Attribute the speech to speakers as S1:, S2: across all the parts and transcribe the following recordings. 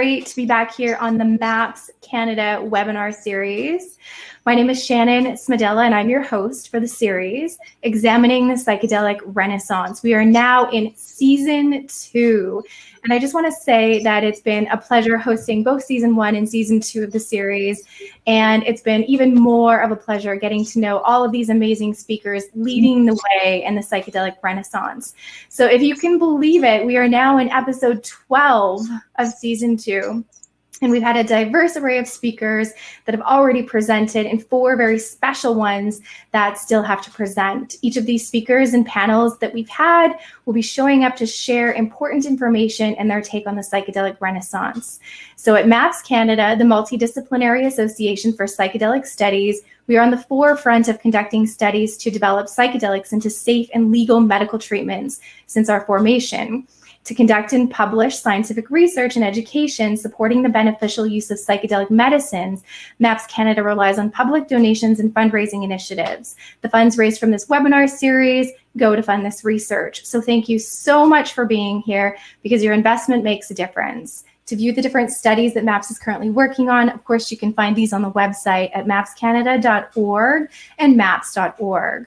S1: great to be back here on the MAPS Canada webinar series. My name is Shannon Smedella, and I'm your host for the series, Examining the Psychedelic Renaissance. We are now in season two. And I just want to say that it's been a pleasure hosting both season one and season two of the series. And it's been even more of a pleasure getting to know all of these amazing speakers leading the way in the psychedelic renaissance. So if you can believe it, we are now in episode 12 of season two. And we've had a diverse array of speakers that have already presented and four very special ones that still have to present. Each of these speakers and panels that we've had will be showing up to share important information and their take on the psychedelic renaissance. So at MAPS Canada, the Multidisciplinary Association for Psychedelic Studies, we are on the forefront of conducting studies to develop psychedelics into safe and legal medical treatments since our formation to conduct and publish scientific research and education supporting the beneficial use of psychedelic medicines, MAPS Canada relies on public donations and fundraising initiatives. The funds raised from this webinar series go to fund this research. So thank you so much for being here because your investment makes a difference. To view the different studies that MAPS is currently working on, of course, you can find these on the website at mapscanada.org and maps.org.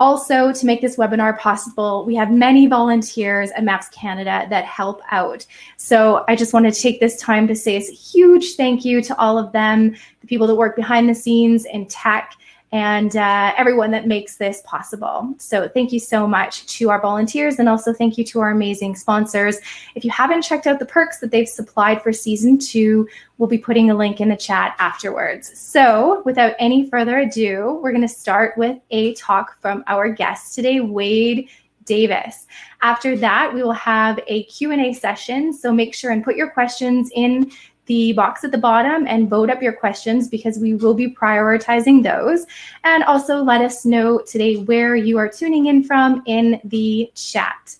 S1: Also, to make this webinar possible, we have many volunteers at MAPS Canada that help out. So I just want to take this time to say a huge thank you to all of them, the people that work behind the scenes in tech, and uh, everyone that makes this possible. So thank you so much to our volunteers and also thank you to our amazing sponsors. If you haven't checked out the perks that they've supplied for season two, we'll be putting a link in the chat afterwards. So without any further ado, we're gonna start with a talk from our guest today, Wade Davis. After that, we will have a Q&A session. So make sure and put your questions in the box at the bottom and vote up your questions because we will be prioritizing those. And also let us know today where you are tuning in from in the chat.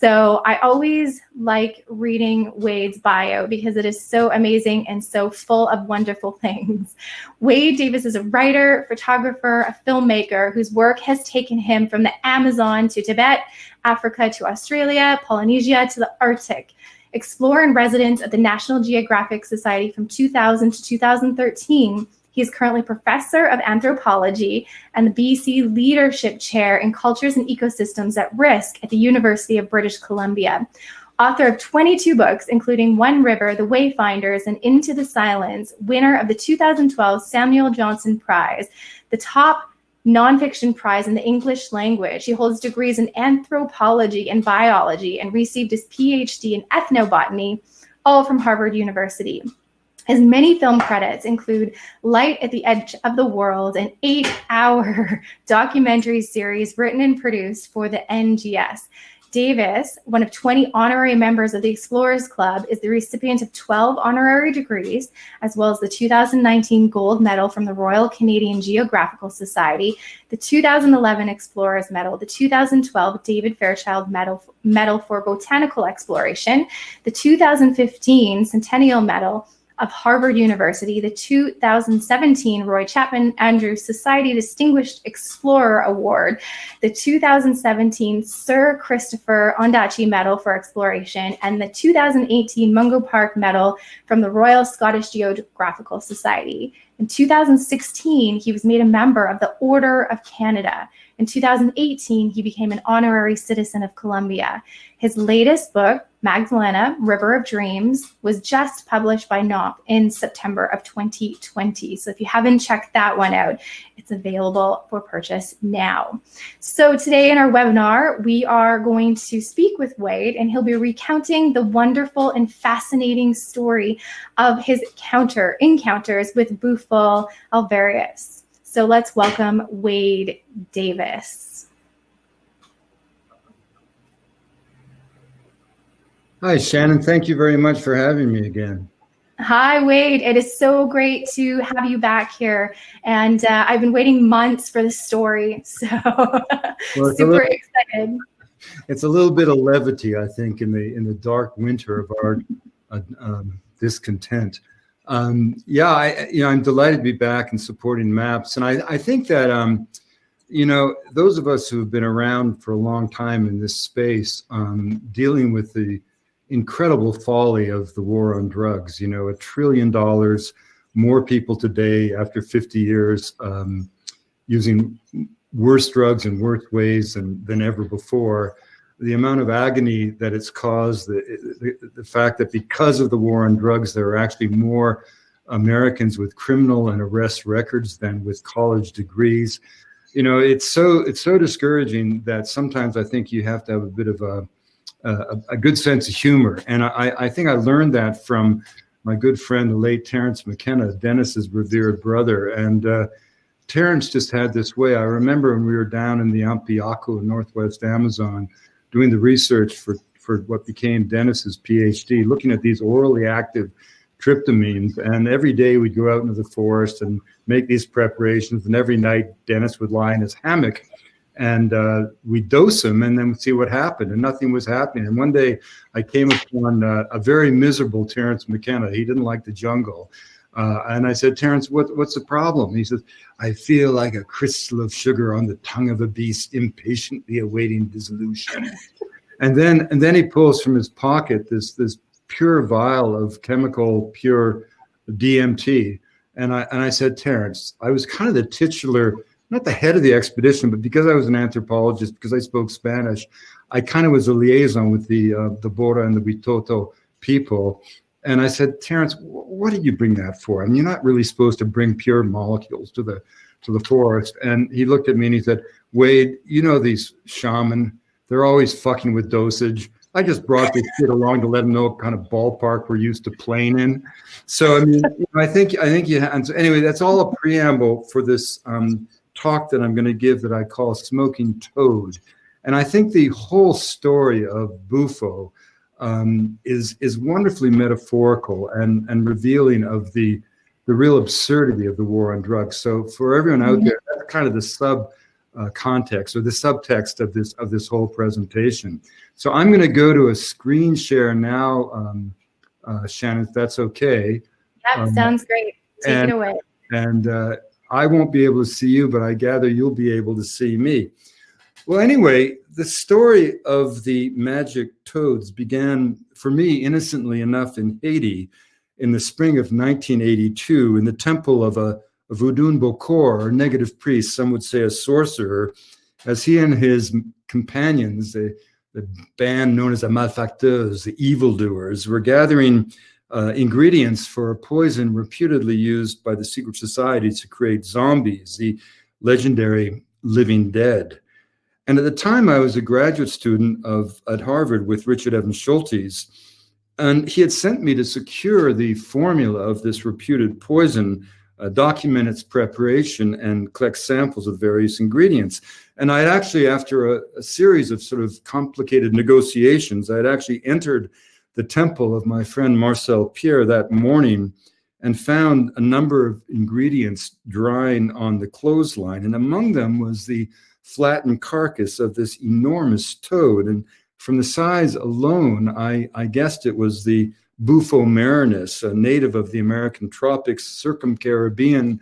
S1: So I always like reading Wade's bio because it is so amazing and so full of wonderful things. Wade Davis is a writer, photographer, a filmmaker whose work has taken him from the Amazon to Tibet, Africa to Australia, Polynesia to the Arctic explorer in residence at the National Geographic Society from 2000 to 2013. He is currently professor of anthropology and the BC Leadership Chair in Cultures and Ecosystems at Risk at the University of British Columbia. Author of 22 books, including One River, The Wayfinders, and Into the Silence, winner of the 2012 Samuel Johnson Prize, the top nonfiction prize in the English language. He holds degrees in anthropology and biology and received his PhD in ethnobotany, all from Harvard University. His many film credits include Light at the Edge of the World, an eight hour documentary series written and produced for the NGS. Davis, one of 20 honorary members of the Explorers Club, is the recipient of 12 honorary degrees, as well as the 2019 Gold Medal from the Royal Canadian Geographical Society, the 2011 Explorers Medal, the 2012 David Fairchild Medal, Medal for Botanical Exploration, the 2015 Centennial Medal, of Harvard University, the 2017 Roy Chapman Andrews Society Distinguished Explorer Award, the 2017 Sir Christopher Ondaatje Medal for Exploration, and the 2018 Mungo Park Medal from the Royal Scottish Geographical Society. In 2016, he was made a member of the Order of Canada. In 2018, he became an honorary citizen of Colombia. His latest book, Magdalena, River of Dreams, was just published by Knopf in September of 2020. So if you haven't checked that one out, it's available for purchase now. So today in our webinar, we are going to speak with Wade and he'll be recounting the wonderful and fascinating story of his counter encounters with Bufo alvarius. So let's welcome Wade Davis.
S2: Hi, Shannon. Thank you very much for having me again.
S1: Hi, Wade. It is so great to have you back here. And uh, I've been waiting months for this story. So well, super little, excited.
S2: It's a little bit of levity, I think, in the in the dark winter of our uh, um, discontent. Um, yeah, I, you know, I'm delighted to be back and supporting MAPS. And I, I think that, um, you know, those of us who have been around for a long time in this space, um, dealing with the incredible folly of the war on drugs. You know, a trillion dollars, more people today after 50 years um, using worse drugs in worse ways than, than ever before. The amount of agony that it's caused, the, the, the fact that because of the war on drugs, there are actually more Americans with criminal and arrest records than with college degrees. You know, it's so it's so discouraging that sometimes I think you have to have a bit of a a, a good sense of humor, and I, I think I learned that from my good friend, the late Terence McKenna, Dennis's revered brother, and. Uh, Terence just had this way. I remember when we were down in the Ampiyacu, Northwest Amazon, doing the research for, for what became Dennis's PhD, looking at these orally active tryptamines. And every day we'd go out into the forest and make these preparations. And every night Dennis would lie in his hammock and uh, we dose him and then see what happened. And nothing was happening. And one day I came upon uh, a very miserable Terence McKenna. He didn't like the jungle. Uh, and I said, Terence, what, what's the problem? He says, I feel like a crystal of sugar on the tongue of a beast, impatiently awaiting dissolution. and then, and then he pulls from his pocket this, this pure vial of chemical, pure DMT. And I, and I said, Terence, I was kind of the titular, not the head of the expedition, but because I was an anthropologist, because I spoke Spanish, I kind of was a liaison with the, uh, the Bora and the Witoto people. And I said, Terence, what did you bring that for? I mean, you're not really supposed to bring pure molecules to the to the forest. And he looked at me and he said, Wade, you know these shaman, they're always fucking with dosage. I just brought this kid along to let him know what kind of ballpark we're used to playing in. So I mean, you know, I think I think you. And so anyway, that's all a preamble for this um, talk that I'm going to give that I call "Smoking Toad," and I think the whole story of Bufo um, is is wonderfully metaphorical and and revealing of the the real absurdity of the war on drugs. So for everyone out mm-hmm. there, that's kind of the sub uh, context or the subtext of this of this whole presentation. So I'm going to go to a screen share now, um, uh, Shannon, if that's okay.
S1: That um, sounds great. Take and, it away.
S2: And uh, I won't be able to see you, but I gather you'll be able to see me. Well, anyway, the story of the magic toads began for me innocently enough in Haiti in the spring of 1982 in the temple of a Vodun Bokor, or negative priest, some would say a sorcerer, as he and his companions, the, the band known as the malfacteurs, the evildoers, were gathering uh, ingredients for a poison reputedly used by the secret society to create zombies, the legendary living dead. And at the time, I was a graduate student of at Harvard with Richard Evans Schultes, and he had sent me to secure the formula of this reputed poison uh, document its preparation and collect samples of various ingredients. And I had actually, after a, a, series of sort of complicated negotiations, I had actually entered the temple of my friend Marcel Pierre that morning and found a number of ingredients drying on the clothesline. And among them was the flattened carcass of this enormous toad. And from the size alone, I, I guessed it was the Bufo marinus, a native of the American tropics, circumcaribbean,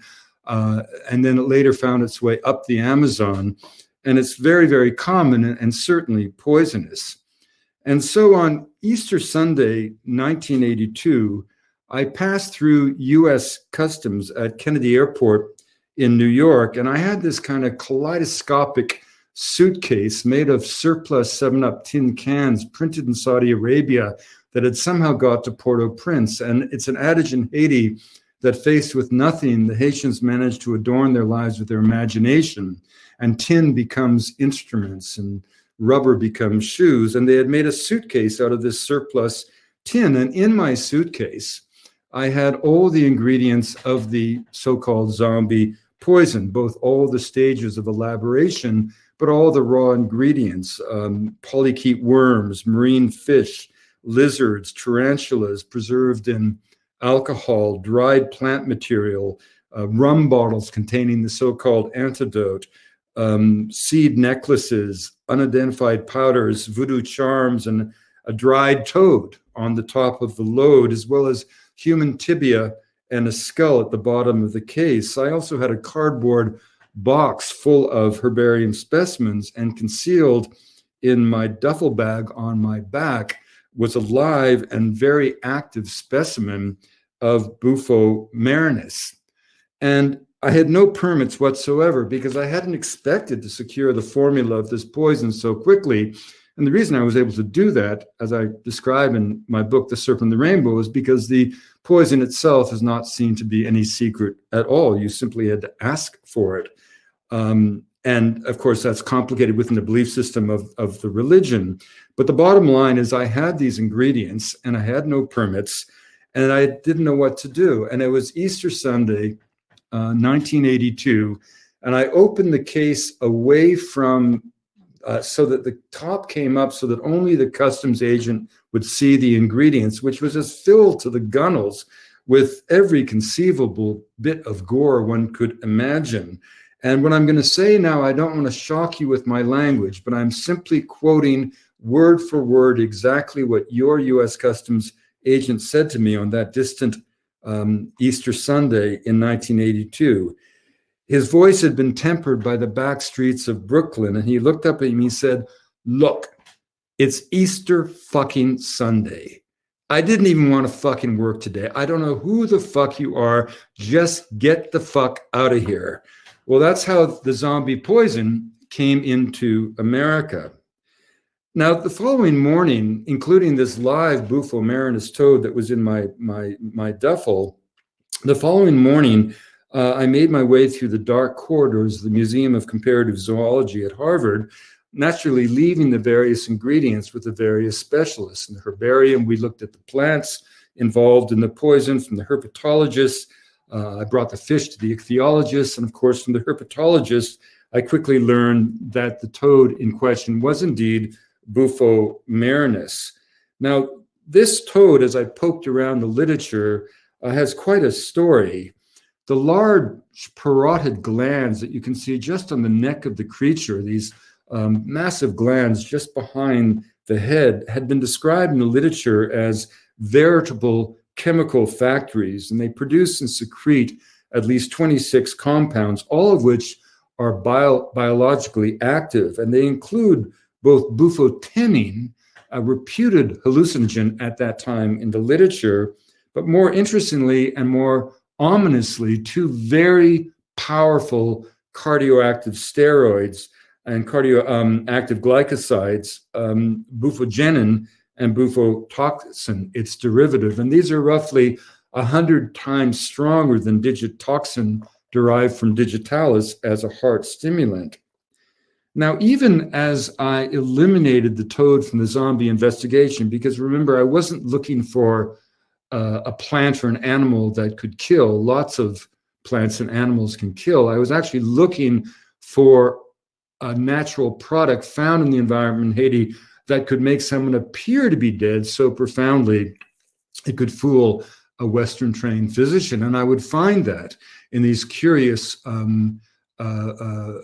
S2: uh, and then it later found its way up the Amazon. And it's very, very common and, and certainly poisonous. And so on Easter Sunday, 1982, I passed through US Customs at Kennedy Airport in New York, and I had this kind of kaleidoscopic suitcase made of surplus 7 Up tin cans printed in Saudi Arabia that had somehow got to Port-au-Prince. And it's an adage in Haiti that faced with nothing, the Haitians managed to adorn their lives with their imagination. And tin becomes instruments and rubber becomes shoes. And they had made a suitcase out of this surplus tin. And in my suitcase, I had all the ingredients of the so called zombie poison, both all the stages of elaboration, but all the raw ingredients um, polychaete worms, marine fish, lizards, tarantulas preserved in alcohol, dried plant material, uh, rum bottles containing the so called antidote, um, seed necklaces, unidentified powders, voodoo charms, and a dried toad on the top of the load, as well as human tibia and a skull at the bottom of the case. I also had a cardboard box full of herbarium specimens and concealed in my duffel bag on my back was a live and very active specimen of Bufo marinus. And I had no permits whatsoever because I hadn't expected to secure the formula of this poison so quickly. And the reason I was able to do that, as I describe in my book, The Serpent and the Rainbow, is because the poison itself is not seen to be any secret at all. You simply had to ask for it. Um, and of course, that's complicated within the belief system of, of the religion. But the bottom line is, I had these ingredients and I had no permits and I didn't know what to do. And it was Easter Sunday, uh, 1982. And I opened the case away from uh, so that the top came up so that only the customs agent would see the ingredients, which was just filled to the gunnels with every conceivable bit of gore one could imagine. And what I'm going to say now, I don't want to shock you with my language, but I'm simply quoting word for word exactly what your U.S. Customs agent said to me on that distant um, Easter Sunday in 1982. His voice had been tempered by the back streets of Brooklyn, and he looked up at me and said, Look, it's Easter fucking Sunday. I didn't even want to fucking work today. I don't know who the fuck you are. Just get the fuck out of here. Well, that's how the zombie poison came into America. Now, the following morning, including this live Bufo marinus toad that was in my my my duffel, the following morning, uh, I made my way through the dark corridors of the Museum of Comparative Zoology at Harvard, naturally leaving the various ingredients with the various specialists. In the herbarium, we looked at the plants involved in the poison from the herpetologists uh, I brought the fish to the ichthyologists, and of course, from the herpetologists, I quickly learned that the toad in question was indeed Bufo marinus. Now, this toad, as I poked around the literature, uh, has quite a story. The large parotid glands that you can see just on the neck of the creature, these um, massive glands just behind the head, had been described in the literature as veritable chemical factories, and they produce and secrete at least 26 compounds, all of which are bio biologically active. And they include both bufotenin, a reputed hallucinogen at that time in the literature, but more interestingly and more ominously, two very powerful cardioactive steroids and cardioactive um, glycosides, um, bufogenin and bufotoxin, its derivative. And these are roughly 100 times stronger than digitoxin derived from digitalis as a heart stimulant. Now, even as I eliminated the toad from the zombie investigation, because remember, I wasn't looking for uh, a plant or an animal that could kill, lots of plants and animals can kill. I was actually looking for a natural product found in the environment in Haiti that could make someone appear to be dead so profoundly it could fool a Western trained physician. And I would find that in these curious um, uh, uh,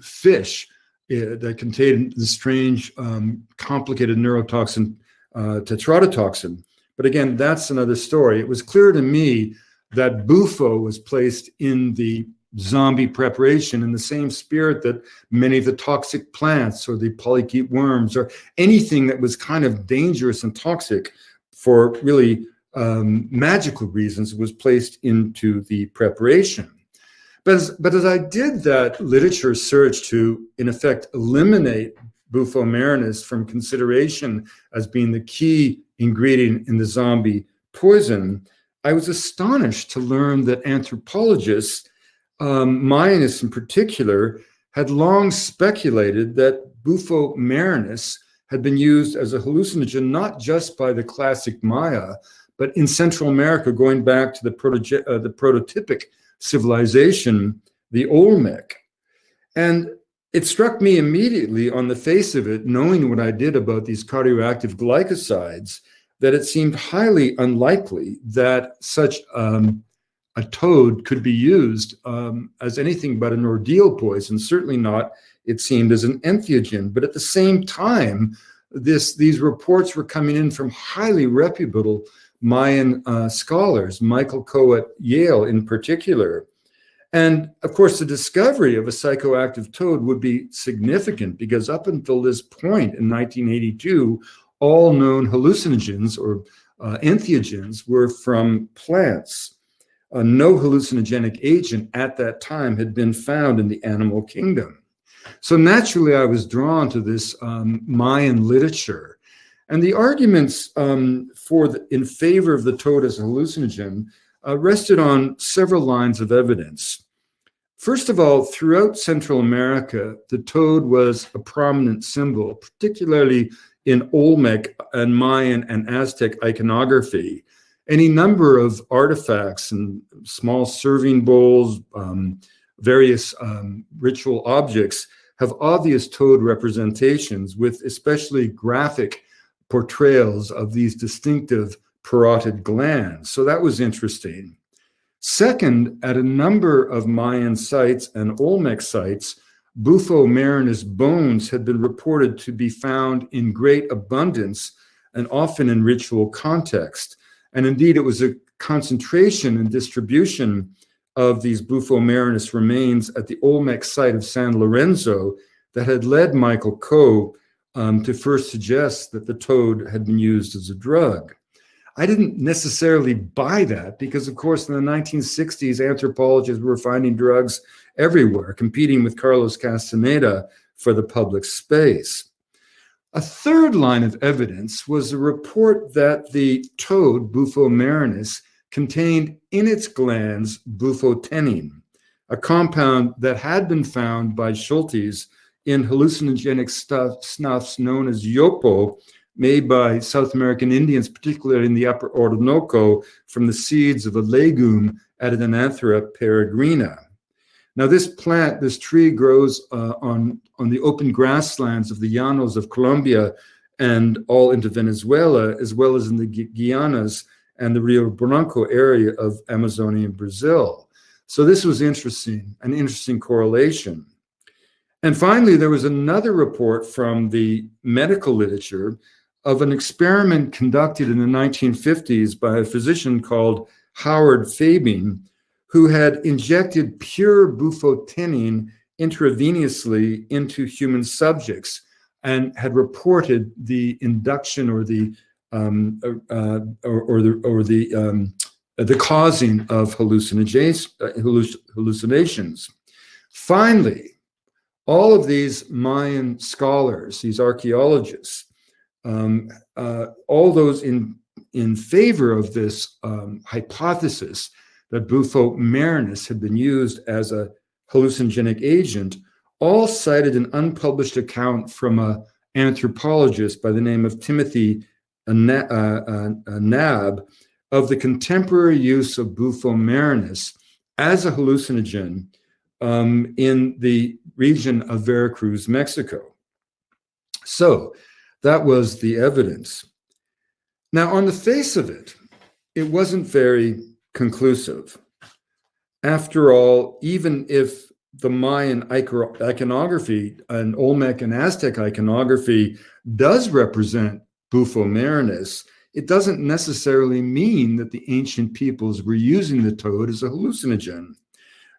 S2: fish uh, that contain the strange, um, complicated neurotoxin, uh, tetrodotoxin. But again, that's another story. It was clear to me that Bufo was placed in the zombie preparation in the same spirit that many of the toxic plants or the polychaete worms or anything that was kind of dangerous and toxic for really um, magical reasons was placed into the preparation. But as, but as I did that literature search to, in effect, eliminate Bufo marinus from consideration as being the key ingredient in the zombie poison, I was astonished to learn that anthropologists um, Mayanists in particular, had long speculated that Bufo marinus had been used as a hallucinogen not just by the classic Maya, but in Central America, going back to the, protoge- uh, the prototypic civilization, the Olmec. And it struck me immediately on the face of it, knowing what I did about these cardioactive glycosides, that it seemed highly unlikely that such um, a toad could be used um, as anything but an ordeal poison, certainly not, it seemed, as an entheogen. But at the same time, this, these reports were coming in from highly reputable Mayan uh, scholars, Michael Coe at Yale in particular. And of course, the discovery of a psychoactive toad would be significant because up until this point in 1982, all known hallucinogens or uh, entheogens were from plants. Uh, no hallucinogenic agent at that time had been found in the animal kingdom. So naturally, I was drawn to this um, Mayan literature. And the arguments um, for the, in favor of the toad as a hallucinogen uh, rested on several lines of evidence. First of all, throughout Central America, the toad was a prominent symbol, particularly in Olmec and Mayan and Aztec iconography. Any number of artifacts and small serving bowls, um, various um, ritual objects have obvious toad representations with especially graphic portrayals of these distinctive parotid glands. So that was interesting. Second, at a number of Mayan sites and Olmec sites, Bufo marinus bones had been reported to be found in great abundance and often in ritual context. And indeed, it was a concentration and distribution of these Bufo marinus remains at the Olmec site of San Lorenzo that had led Michael Coe um, to first suggest that the toad had been used as a drug. I didn't necessarily buy that because, of course, in the 1960s, anthropologists were finding drugs everywhere, competing with Carlos Castaneda for the public space. A third line of evidence was a report that the toad, Bufo marinus, contained in its glands bufotenin, a compound that had been found by Schultes in hallucinogenic stuff, snuffs known as yopo, made by South American Indians, particularly in the upper Orinoco, from the seeds of a legume Anadenanthera peregrina. Now, this plant, this tree grows uh, on, on the open grasslands of the llanos of Colombia and all into Venezuela, as well as in the Guianas and the Rio Branco area of Amazonia Brazil. So this was interesting, an interesting correlation. And finally, there was another report from the medical literature of an experiment conducted in the 1950s by a physician called Howard Fabing, who had injected pure bufotenin intravenously into human subjects and had reported the induction or the um, uh, or, or, the or the um, the causing of hallucinations. Finally, all of these Mayan scholars, these archaeologists, um, uh, all those in in favor of this um, hypothesis that Bufo marinus had been used as a hallucinogenic agent, all cited an unpublished account from a anthropologist by the name of Timothy a, a Knab of the contemporary use of Bufo marinus as a hallucinogen um, in the region of Veracruz, Mexico. So that was the evidence. Now, on the face of it, it wasn't very conclusive. After all, even if the Mayan iconography and Olmec and Aztec iconography does represent Bufo it doesn't necessarily mean that the ancient peoples were using the toad as a hallucinogen.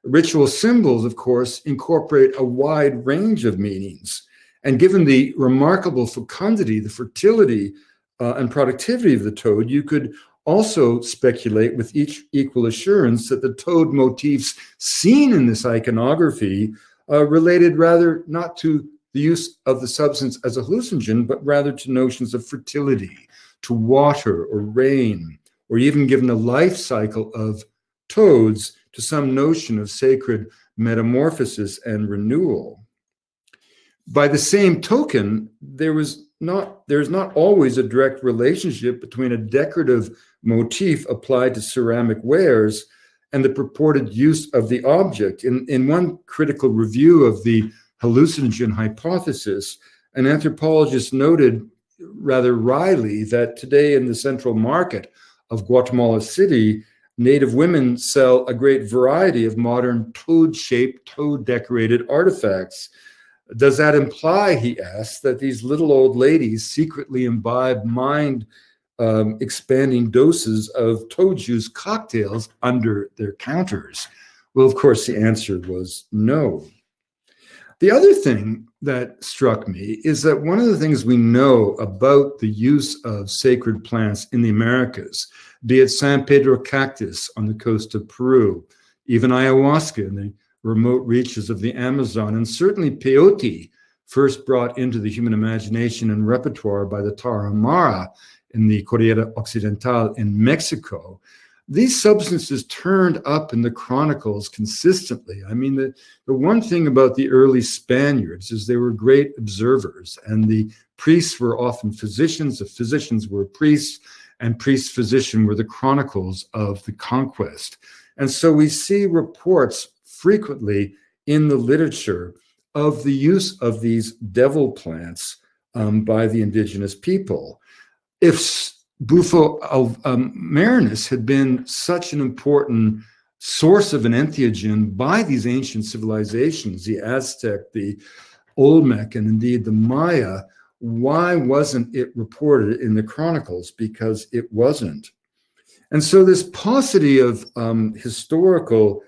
S2: Ritual symbols, of course, incorporate a wide range of meanings. And given the remarkable fecundity, the fertility, uh, and productivity of the toad, you could also speculate with each equal assurance that the toad motifs seen in this iconography uh, related rather not to the use of the substance as a hallucinogen, but rather to notions of fertility, to water or rain, or even given the life cycle of toads to some notion of sacred metamorphosis and renewal. By the same token, there was not there's not always a direct relationship between a decorative motif applied to ceramic wares and the purported use of the object. In, in one critical review of the hallucinogen hypothesis, an anthropologist noted rather wryly that today in the central market of Guatemala City, Native women sell a great variety of modern toad shaped, toad decorated artifacts. Does that imply, he asks, that these little old ladies secretly imbibe mind um, expanding doses of toad juice cocktails under their counters? Well, of course, the answer was no. The other thing that struck me is that one of the things we know about the use of sacred plants in the Americas, be it San Pedro cactus on the coast of Peru, even ayahuasca in the remote reaches of the Amazon, and certainly peyote, first brought into the human imagination and repertoire by the Tarahumara in the Cordillera Occidental in Mexico, these substances turned up in the chronicles consistently. I mean, the, the one thing about the early Spaniards is they were great observers, and the priests were often physicians, the physicians were priests, and priest physician were the chronicles of the conquest. And so we see reports frequently in the literature of the use of these devil plants um, by the indigenous people. If Bufo um, marinus had been such an important source of an entheogen by these ancient civilizations, the Aztec, the Olmec, and indeed the Maya, why wasn't it reported in the chronicles? Because it wasn't. And so this paucity of um, historical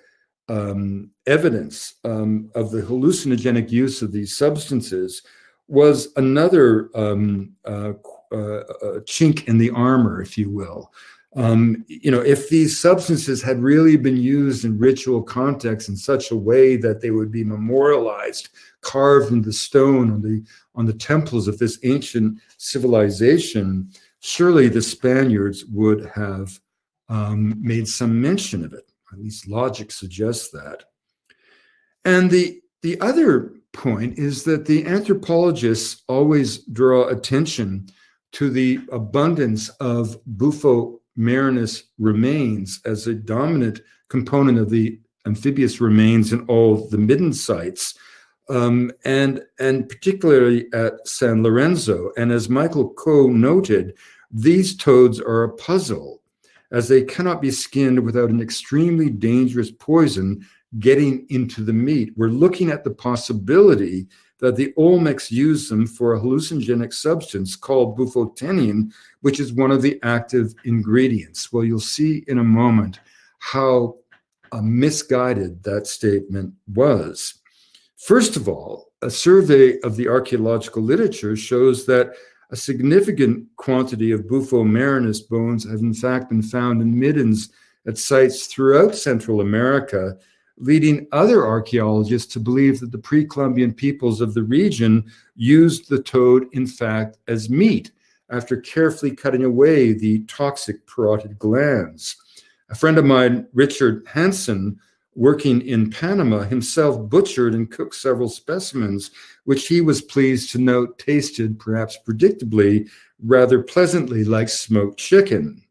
S2: um, evidence um, of the hallucinogenic use of these substances was another um, uh, uh, chink in the armor, if you will. Um, you know, if these substances had really been used in ritual context in such a way that they would be memorialized, carved into stone on the on the temples of this ancient civilization, surely the Spaniards would have um, made some mention of it. At least logic suggests that. And the the other point is that the anthropologists always draw attention to the abundance of Bufo marinus remains as a dominant component of the amphibious remains in all the midden sites, um, and, and particularly at San Lorenzo. And as Michael Coe noted, these toads are a puzzle, as they cannot be skinned without an extremely dangerous poison getting into the meat. We're looking at the possibility that the Olmecs use them for a hallucinogenic substance called bufotenin, which is one of the active ingredients. Well, you'll see in a moment how uh, misguided that statement was. First of all, a survey of the archaeological literature shows that a significant quantity of Bufo marinus bones have in fact been found in middens at sites throughout Central America leading other archaeologists to believe that the pre Columbian peoples of the region used the toad, in fact, as meat after carefully cutting away the toxic parotid glands. A friend of mine, Richard Hansen, working in Panama, himself butchered and cooked several specimens, which he was pleased to note tasted, perhaps predictably, rather pleasantly like smoked chicken.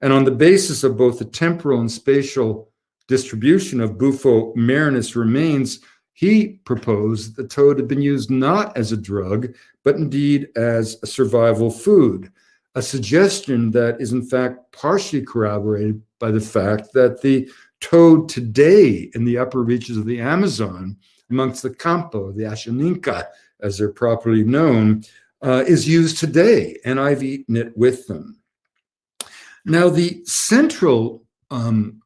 S2: And on the basis of both the temporal and spatial distribution of Bufo marinus remains, he proposed that the toad had been used not as a drug, but indeed as a survival food, a suggestion that is in fact partially corroborated by the fact that the toad today in the upper reaches of the Amazon, amongst the Campa, the Ashaninka, as they're properly known, uh, is used today, and I've eaten it with them. Now, the central um,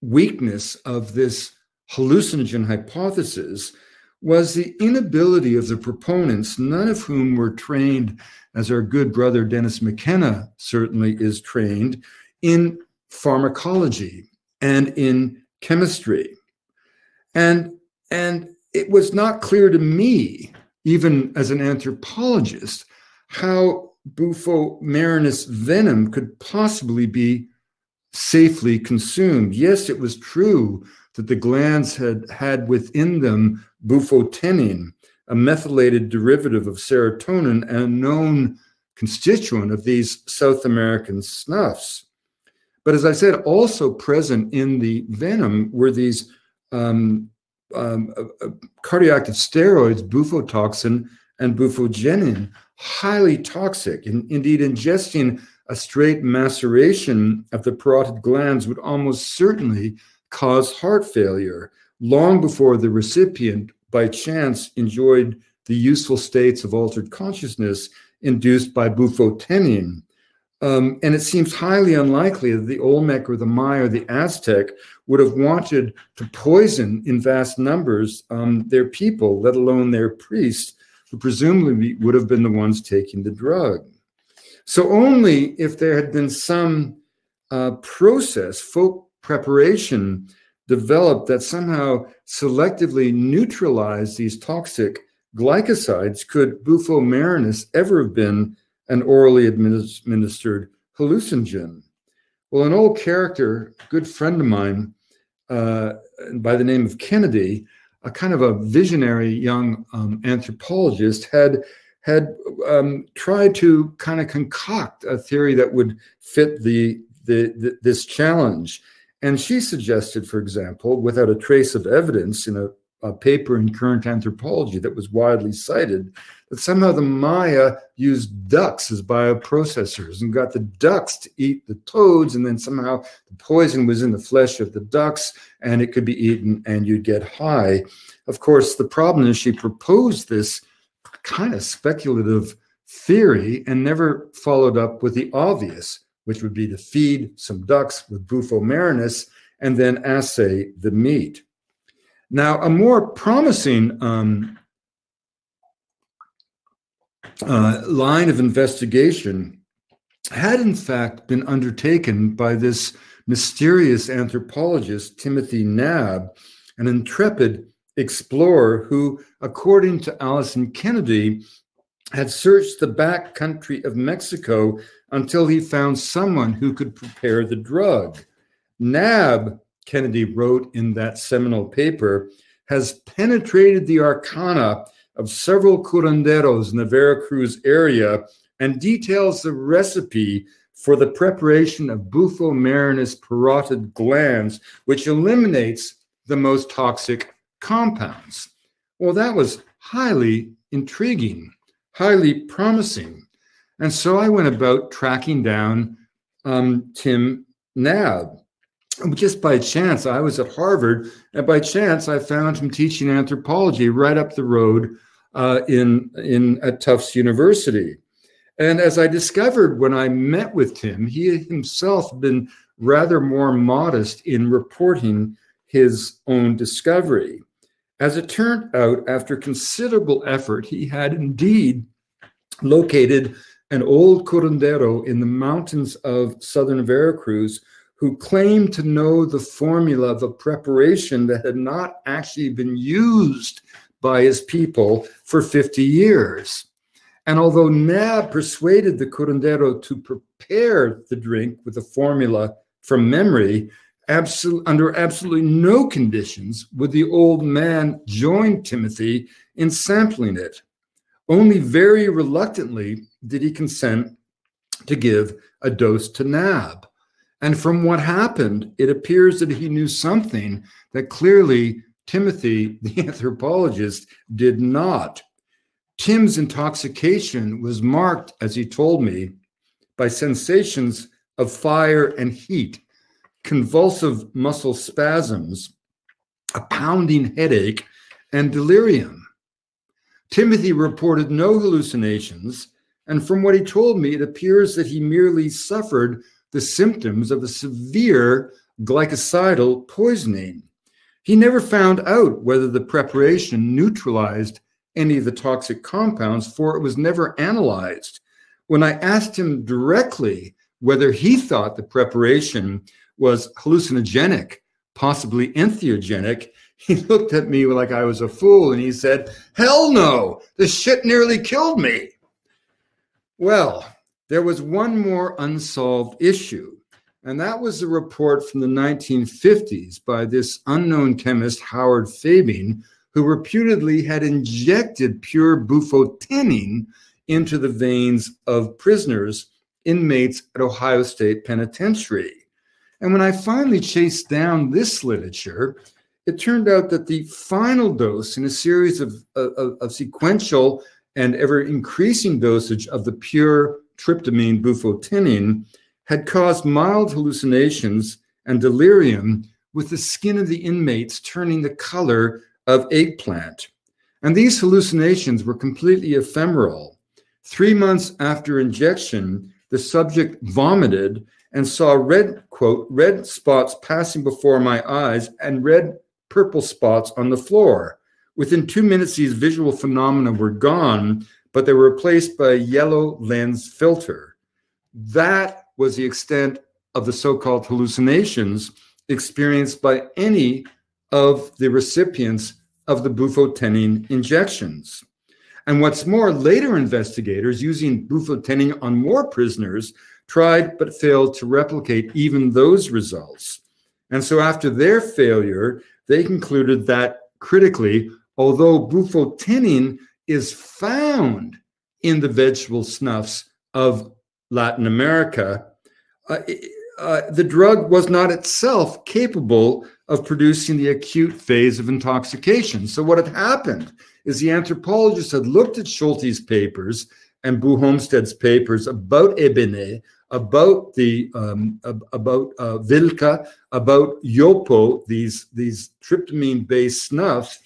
S2: weakness of this hallucinogen hypothesis was the inability of the proponents, none of whom were trained, as our good brother Dennis McKenna certainly is trained, in pharmacology and in chemistry. And, and it was not clear to me, even as an anthropologist, how Bufo marinus venom could possibly be safely consumed. Yes, it was true that the glands had had within them bufotenin, a methylated derivative of serotonin and a known constituent of these South American snuffs. But as I said, also present in the venom were these um, um, uh, uh, steroids, bufotoxin and bufogenin, highly toxic. And indeed, ingesting a straight maceration of the parotid glands would almost certainly cause heart failure long before the recipient, by chance, enjoyed the useful states of altered consciousness induced by bufotenin. Um, and it seems highly unlikely that the Olmec or the Maya or the Aztec would have wanted to poison in vast numbers um, their people, let alone their priests, who presumably would have been the ones taking the drug. So only if there had been some uh, process, folk preparation developed that somehow selectively neutralized these toxic glycosides could Bufo marinus ever have been an orally administered hallucinogen. Well, an old character, good friend of mine uh, by the name of Kennedy, a kind of a visionary young um, anthropologist, had had um, tried to kind of concoct a theory that would fit the, the, the, this challenge. And she suggested, for example, without a trace of evidence in a a paper in current anthropology that was widely cited that somehow the Maya used ducks as bioprocessors and got the ducks to eat the toads, and then somehow the poison was in the flesh of the ducks and it could be eaten and you'd get high. Of course, the problem is she proposed this kind of speculative theory and never followed up with the obvious, which would be to feed some ducks with Bufo marinus and then assay the meat. Now, a more promising um, uh, line of investigation had in fact been undertaken by this mysterious anthropologist, Timothy Knab, an intrepid explorer who, according to Alison Kennedy, had searched the back country of Mexico until he found someone who could prepare the drug. Knab Kennedy wrote in that seminal paper, has penetrated the arcana of several curanderos in the Veracruz area and details the recipe for the preparation of Bufo marinus parotid glands, which eliminates the most toxic compounds. Well, that was highly intriguing, highly promising. And so I went about tracking down um, Tim Knab just by chance, I was at Harvard, and by chance, I found him teaching anthropology right up the road uh, in in at Tufts University. And as I discovered when I met with him, he himself had been rather more modest in reporting his own discovery. As it turned out, after considerable effort, he had indeed located an old curandero in the mountains of southern Veracruz who claimed to know the formula of a preparation that had not actually been used by his people for 50 years. And although Knab persuaded the curandero to prepare the drink with the formula from memory, absol- under absolutely no conditions would the old man join Timothy in sampling it. Only very reluctantly did he consent to give a dose to Knab. And from what happened, it appears that he knew something that clearly Timothy, the anthropologist, did not. Tim's intoxication was marked, as he told me, by sensations of fire and heat, convulsive muscle spasms, a pounding headache, and delirium. Timothy reported no hallucinations, and from what he told me, it appears that he merely suffered the symptoms of a severe glycosidal poisoning. He never found out whether the preparation neutralized any of the toxic compounds, for it was never analyzed. When I asked him directly whether he thought the preparation was hallucinogenic, possibly entheogenic, he looked at me like I was a fool and he said, Hell no, this shit nearly killed me. Well, there was one more unsolved issue, and that was a report from the 1950s by this unknown chemist, Howard Fabing, who reputedly had injected pure bufotenin into the veins of prisoners, inmates at Ohio State Penitentiary. And when I finally chased down this literature, it turned out that the final dose in a series of, of, of sequential and ever increasing dosage of the pure tryptamine bufotenin had caused mild hallucinations and delirium with the skin of the inmates turning the color of eggplant. And these hallucinations were completely ephemeral. Three months after injection, the subject vomited and saw red, quote, red spots passing before my eyes and red purple spots on the floor. Within two minutes, these visual phenomena were gone, but they were replaced by a yellow lens filter. That was the extent of the so called hallucinations experienced by any of the recipients of the bufotenine injections. And what's more, later investigators using bufotenine on more prisoners tried but failed to replicate even those results. And so after their failure, they concluded that critically, although bufotenine is found in the vegetable snuffs of Latin America, uh, uh, the drug was not itself capable of producing the acute phase of intoxication. So what had happened is the anthropologists had looked at Schultes' papers and Bo Holmstedt's papers about Ebene, about the um, about uh, Vilca, about Yopo, these these tryptamine-based snuffs,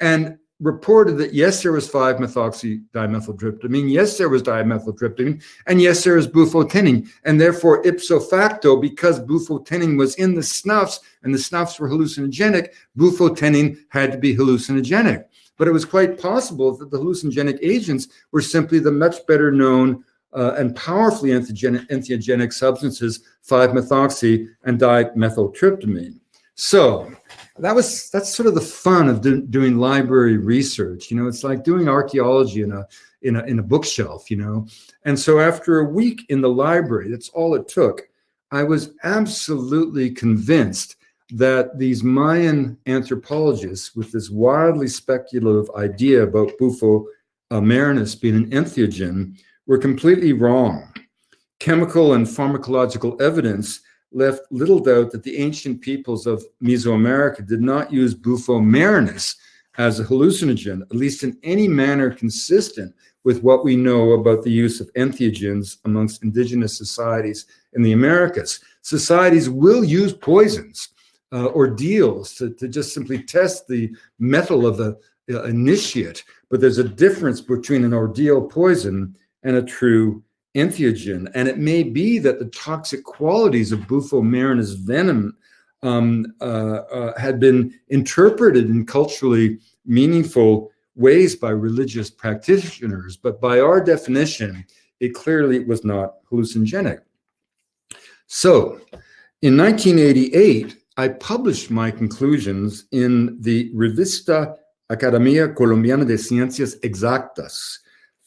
S2: and reported that yes, there was 5-methoxydimethyltryptamine, yes, there was dimethyltryptamine, and yes, there was bufotenine. And therefore, ipso facto, because bufotenine was in the snuffs and the snuffs were hallucinogenic, bufotenine had to be hallucinogenic. But it was quite possible that the hallucinogenic agents were simply the much better known uh, and powerfully entheogenic, entheogenic substances, 5-methoxy and dimethyltryptamine. So that was that's sort of the fun of do, doing library research. You know, it's like doing archaeology in a in a in a bookshelf. You know, and so after a week in the library, that's all it took. I was absolutely convinced that these Mayan anthropologists, with this wildly speculative idea about Bufo marinus being an entheogen, were completely wrong. Chemical and pharmacological evidence left little doubt that the ancient peoples of Mesoamerica did not use Bufo marinus as a hallucinogen, at least in any manner consistent with what we know about the use of entheogens amongst indigenous societies in the Americas. Societies will use poisons uh, ordeals to, to just simply test the mettle of the uh, initiate, but there's a difference between an ordeal poison and a true entheogen. And it may be that the toxic qualities of Bufo marinus venom um, uh, uh, had been interpreted in culturally meaningful ways by religious practitioners, but by our definition, it clearly was not hallucinogenic. So, in 1988, I published my conclusions in the Revista Academia Colombiana de Ciencias Exactas,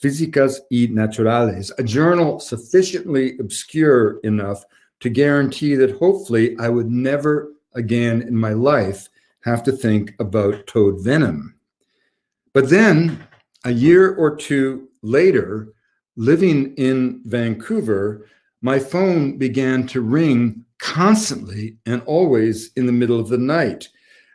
S2: Físicas y Naturales, a journal sufficiently obscure enough to guarantee that hopefully I would never again in my life have to think about toad venom. But then, a year or two later, living in Vancouver, my phone began to ring constantly and always in the middle of the night.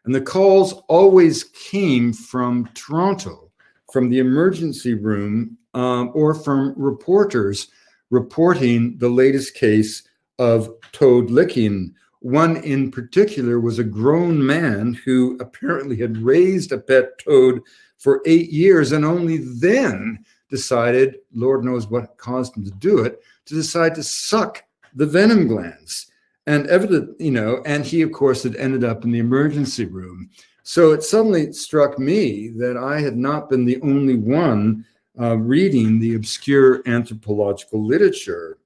S2: And the calls always came from Toronto from the emergency room um, or from reporters reporting the latest case of toad licking. One in particular was a grown man who apparently had raised a pet toad for eight years and only then decided, Lord knows what caused him to do it, to decide to suck the venom glands. And evident, you know, and he, of course, had ended up in the emergency room. So it suddenly struck me that I had not been the only one uh, reading the obscure anthropological literature.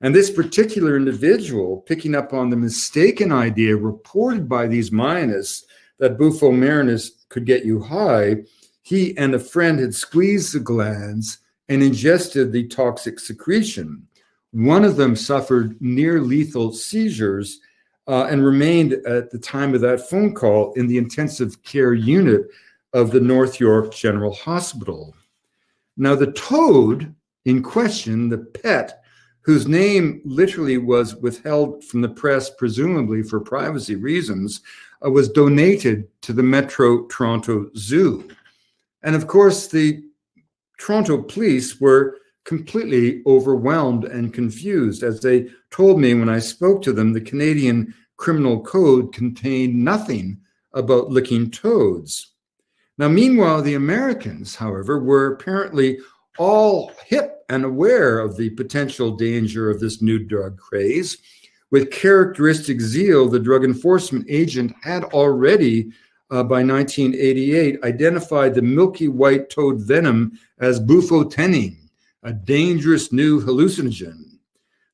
S2: And this particular individual, picking up on the mistaken idea reported by these Mayanists that Bufo marinus could get you high, he and a friend had squeezed the glands and ingested the toxic secretion. One of them suffered near lethal seizures uh, and remained at the time of that phone call in the intensive care unit of the North York General Hospital. Now, the toad in question, the pet, whose name literally was withheld from the press, presumably for privacy reasons, uh, was donated to the Metro Toronto Zoo. And of course, the Toronto police were completely overwhelmed and confused. As they told me when I spoke to them, the Canadian Criminal Code contained nothing about licking toads. Now, meanwhile, the Americans, however, were apparently all hip and aware of the potential danger of this new drug craze. With characteristic zeal, the drug enforcement agent had already, uh, by 1988, identified the milky white toad venom as bufotenin, a dangerous new hallucinogen.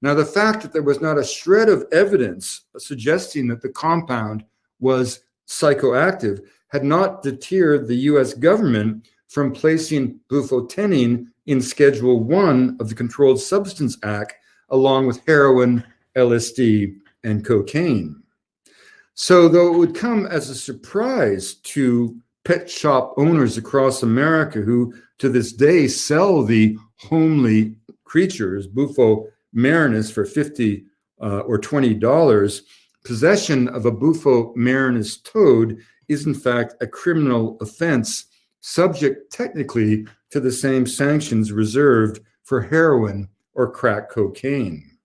S2: Now, the fact that there was not a shred of evidence suggesting that the compound was psychoactive had not deterred the US government from placing bufotenin in Schedule 1 of the Controlled Substance Act, along with heroin, LSD, and cocaine. So, though it would come as a surprise to pet shop owners across America who to this day sell the homely creatures, Bufo marinus, for 50 uh, or $20, possession of a Bufo marinus toad is in fact a criminal offense, subject technically to the same sanctions reserved for heroin or crack cocaine.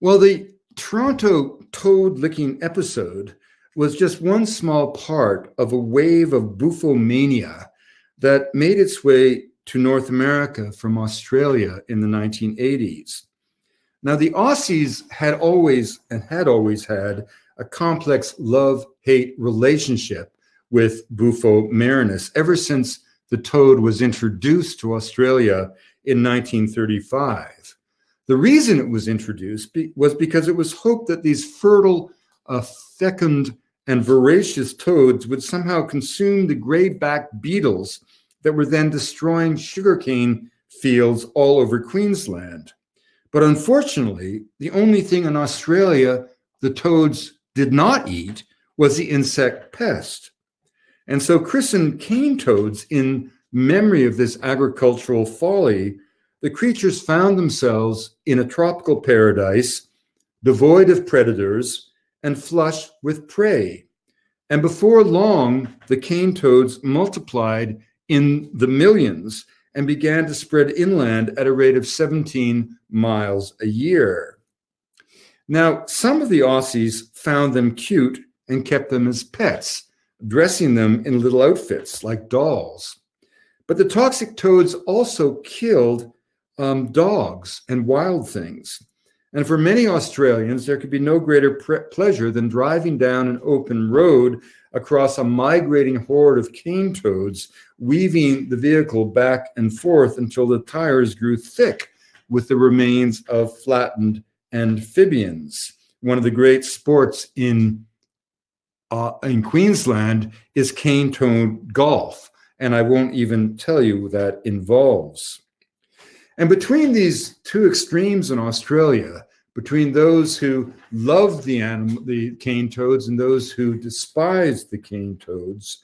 S2: Well, the Toronto toad licking episode was just one small part of a wave of bufomania that made its way to North America from Australia in the 1980s. Now, the Aussies had always and had always had a complex love hate relationship with Bufo marinus ever since the toad was introduced to Australia in 1935. The reason it was introduced be, was because it was hoped that these fertile, uh, fecund, and voracious toads would somehow consume the gray backed beetles that were then destroying sugarcane fields all over Queensland. But unfortunately, the only thing in Australia the toads did not eat was the insect pest. And so, christened cane toads in memory of this agricultural folly, the creatures found themselves in a tropical paradise devoid of predators and flush with prey. And before long, the cane toads multiplied in the millions and began to spread inland at a rate of 17 miles a year. Now, some of the Aussies found them cute and kept them as pets, dressing them in little outfits like dolls. But the toxic toads also killed um, dogs and wild things. And for many Australians, there could be no greater pleasure than driving down an open road across a migrating horde of cane toads, weaving the vehicle back and forth until the tires grew thick with the remains of flattened amphibians. One of the great sports in uh, in Queensland is cane toad golf, and I won't even tell you what that involves. And between these two extremes in Australia, between those who love the animal, the cane toads, and those who despise the cane toads,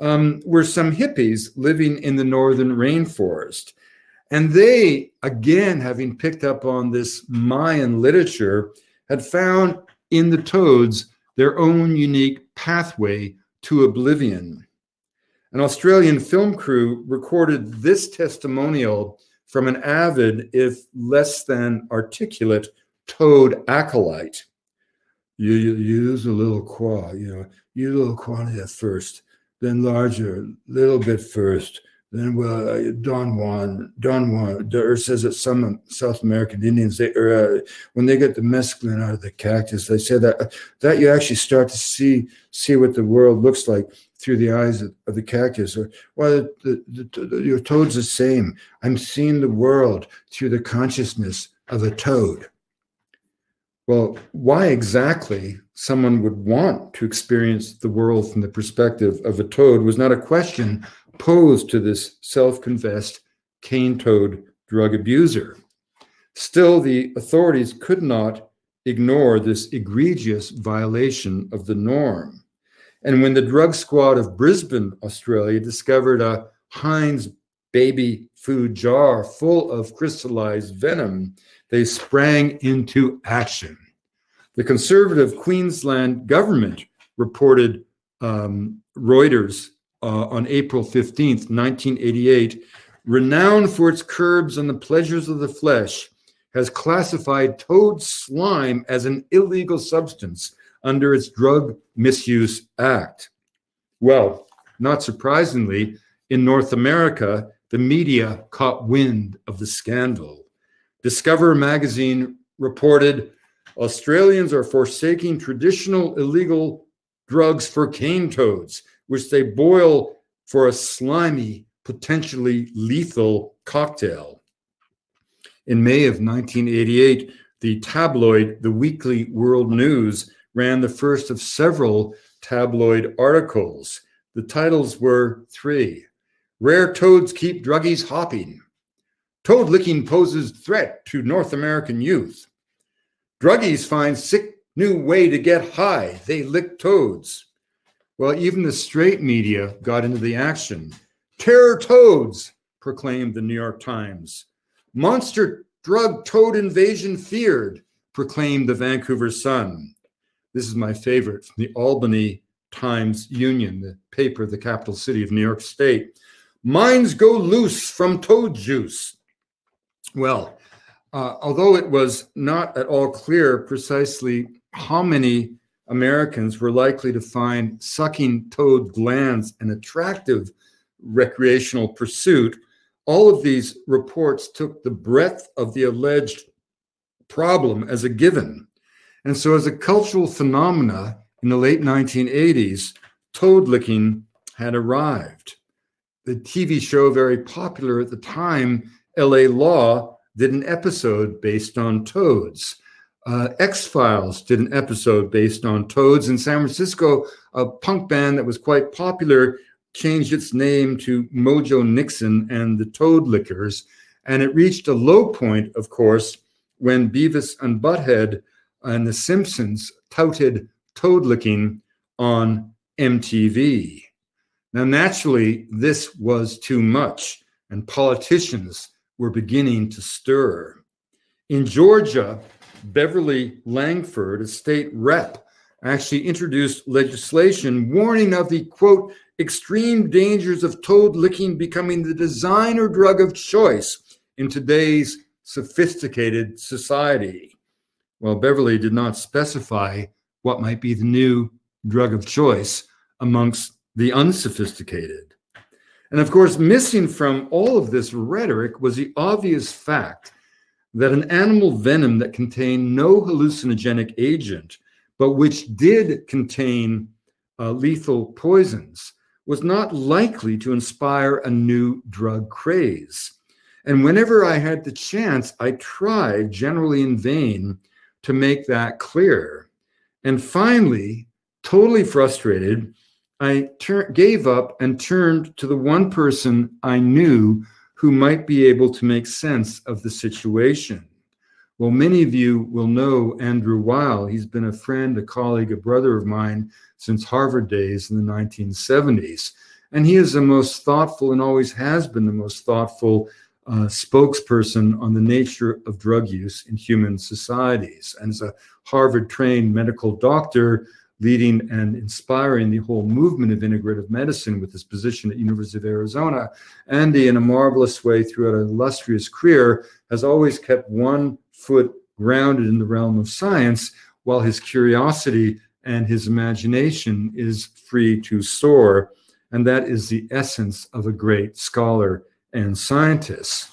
S2: um, were some hippies living in the northern rainforest. And they, again, having picked up on this Mayan literature, had found in the toads their own unique pathway to oblivion. An Australian film crew recorded this testimonial from an avid, if less than articulate, toad acolyte. You, you use a little qua, you know, use a little quantity at first, then larger, little bit first, then well, uh, Don Juan, Don Juan, or says that some South American Indians, they uh, when they get the mescaline out of the cactus, they say that uh, that you actually start to see see what the world looks like through the eyes of, of the cactus. Or well, the, the, the, your toad's the same. I'm seeing the world through the consciousness of a toad. Well, why exactly someone would want to experience the world from the perspective of a toad was not a question posed to this self confessed cane toad drug abuser. Still, the authorities could not ignore this egregious violation of the norm. And when the drug squad of Brisbane, Australia, discovered a Heinz baby food jar full of crystallized venom, they sprang into action. The conservative Queensland government reported um, Reuters uh, on April 15th, 1988, renowned for its curbs on the pleasures of the flesh, has classified toad slime as an illegal substance under its Drug Misuse Act. Well, not surprisingly, in North America, the media caught wind of the scandal. Discover magazine reported Australians are forsaking traditional illegal drugs for cane toads, which they boil for a slimy, potentially lethal cocktail. In May of 1988, the tabloid The Weekly World News ran the first of several tabloid articles. The titles were three Rare Toads Keep Druggies Hopping, Toad Licking Poses Threat to North American Youth, Druggies Find Sick New Way to Get High, They Lick Toads. Well, even the straight media got into the action. Terror Toads, proclaimed the New York Times. Monster drug toad invasion feared, proclaimed the Vancouver Sun. This is my favorite from the Albany Times Union, the paper of the capital city of New York State. Minds go loose from toad juice. Well, uh, although it was not at all clear precisely how many Americans were likely to find sucking toad glands an attractive recreational pursuit, all of these reports took the breadth of the alleged problem as a given. And so, as a cultural phenomena in the late 1980s, toad licking had arrived. The TV show, very popular at the time, LA Law, did an episode based on toads. Uh, X Files did an episode based on toads. In San Francisco, a punk band that was quite popular changed its name to Mojo Nixon and the Toad Lickers. And it reached a low point, of course, when Beavis and Butthead and The Simpsons touted toad licking on MTV. Now, naturally, this was too much, and politicians were beginning to stir. In Georgia, Beverly Langford, a state rep, actually introduced legislation warning of the quote, extreme dangers of toad licking becoming the designer drug of choice in today's sophisticated society. Well, Beverly did not specify what might be the new drug of choice amongst the unsophisticated. And of course, missing from all of this rhetoric was the obvious fact that an animal venom that contained no hallucinogenic agent, but which did contain uh, lethal poisons, was not likely to inspire a new drug craze. And whenever I had the chance, I tried, generally in vain, to make that clear. And finally, totally frustrated, I gave up and turned to the one person I knew who might be able to make sense of the situation. Well, many of you will know Andrew Weil. He's been a friend, a colleague, a brother of mine since Harvard days in the 1970s. And he is the most thoughtful and always has been the most thoughtful uh, spokesperson on the nature of drug use in human societies. And as a Harvard trained medical doctor, leading and inspiring the whole movement of integrative medicine with his position at University of Arizona. Andy, in a marvelous way throughout an illustrious career, has always kept one foot grounded in the realm of science while his curiosity and his imagination is free to soar. And that is the essence of a great scholar and scientist.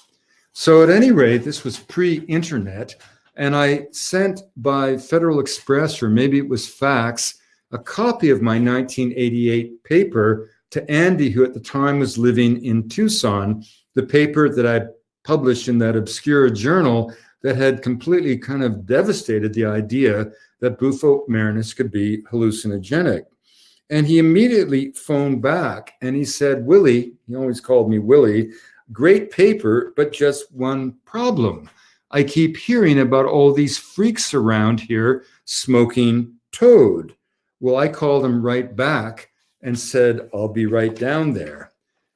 S2: So, at any rate, this was pre internet. And I sent by Federal Express, or maybe it was fax, a copy of my 1988 paper to Andy, who at the time was living in Tucson, the paper that I published in that obscure journal that had completely kind of devastated the idea that Bufo marinus could be hallucinogenic. And he immediately phoned back and he said, Willie, he always called me Willie, great paper, but just one problem. I keep hearing about all these freaks around here smoking toad. Well, I called him right back and said, I'll be right down there.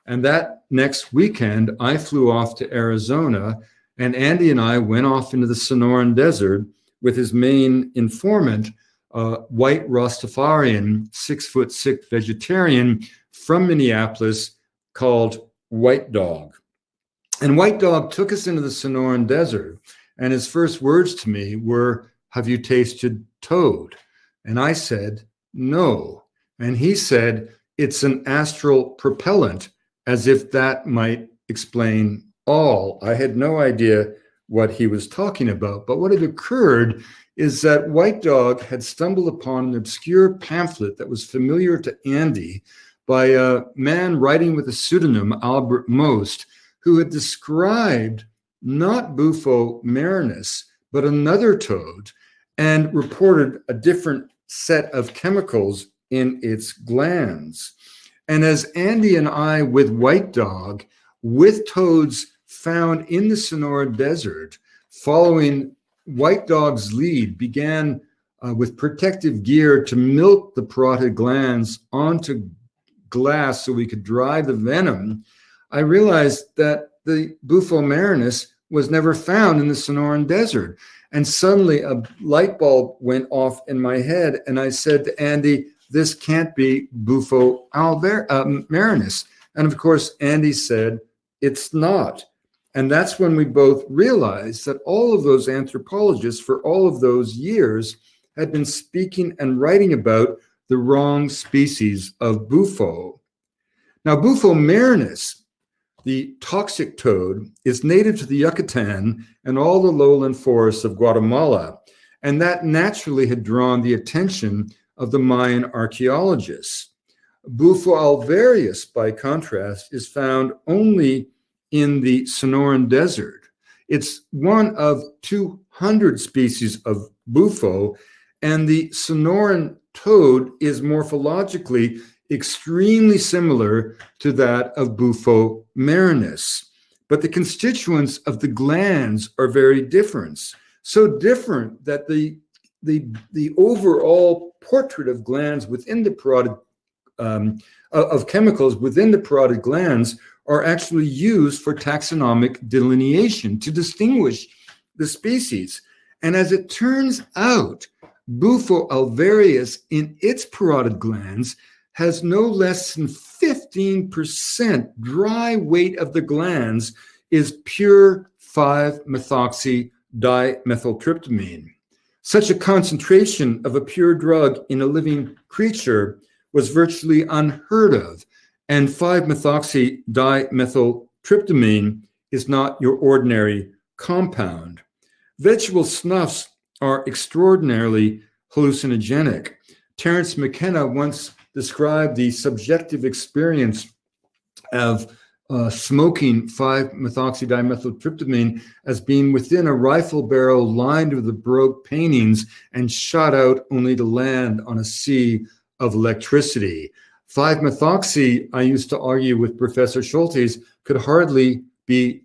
S2: And that next weekend, I flew off to Arizona, and Andy and I went off into the Sonoran Desert with his main informant, a white Rastafarian, six foot six vegetarian from Minneapolis called White Dog. And White Dog took us into the Sonoran Desert. And his first words to me were, Have you tasted toad? And I said, No. And he said, It's an astral propellant, as if that might explain all. I had no idea what he was talking about. But what had occurred is that White Dog had stumbled upon an obscure pamphlet that was familiar to Andy by a man writing with a pseudonym, Albert Most, who had described not Bufo marinus, but another toad, and reported a different set of chemicals in its glands. And as Andy and I, with White Dog, with toads found in the Sonora Desert, following White Dog's lead, began uh, with protective gear to milk the parotid glands onto glass so we could dry the venom. I realized that the Bufo marinus was never found in the Sonoran Desert. And suddenly a light bulb went off in my head, and I said to Andy, This can't be Bufo alver- uh, marinus. And of course, Andy said, It's not. And that's when we both realized that all of those anthropologists for all of those years had been speaking and writing about the wrong species of bufo. Now, Bufo marinus, the toxic toad, is native to the Yucatan and all the lowland forests of Guatemala, and that naturally had drawn the attention of the Mayan archaeologists. Bufo alvarius, by contrast, is found only in the Sonoran Desert. It's one of 200 species of bufo, and the Sonoran toad is morphologically extremely similar to that of Bufo marinus. But the constituents of the glands are very different. So different that the, the, the overall portrait of glands within the parotid, um, of chemicals within the parotid glands are actually used for taxonomic delineation to distinguish the species. And as it turns out, Bufo alvarius in its parotid glands has no less than 15% dry weight of the glands is pure 5-methoxy dimethyltryptamine. Such a concentration of a pure drug in a living creature was virtually unheard of and 5-methoxy dimethyltryptamine is not your ordinary compound. Vegetable snuffs are extraordinarily hallucinogenic. Terence McKenna once described the subjective experience of uh, smoking 5-methoxydimethyltryptamine as being within a rifle barrel lined with the Baroque paintings and shot out only to land on a sea of electricity. 5-methoxy, I used to argue with Professor Schultes, could hardly be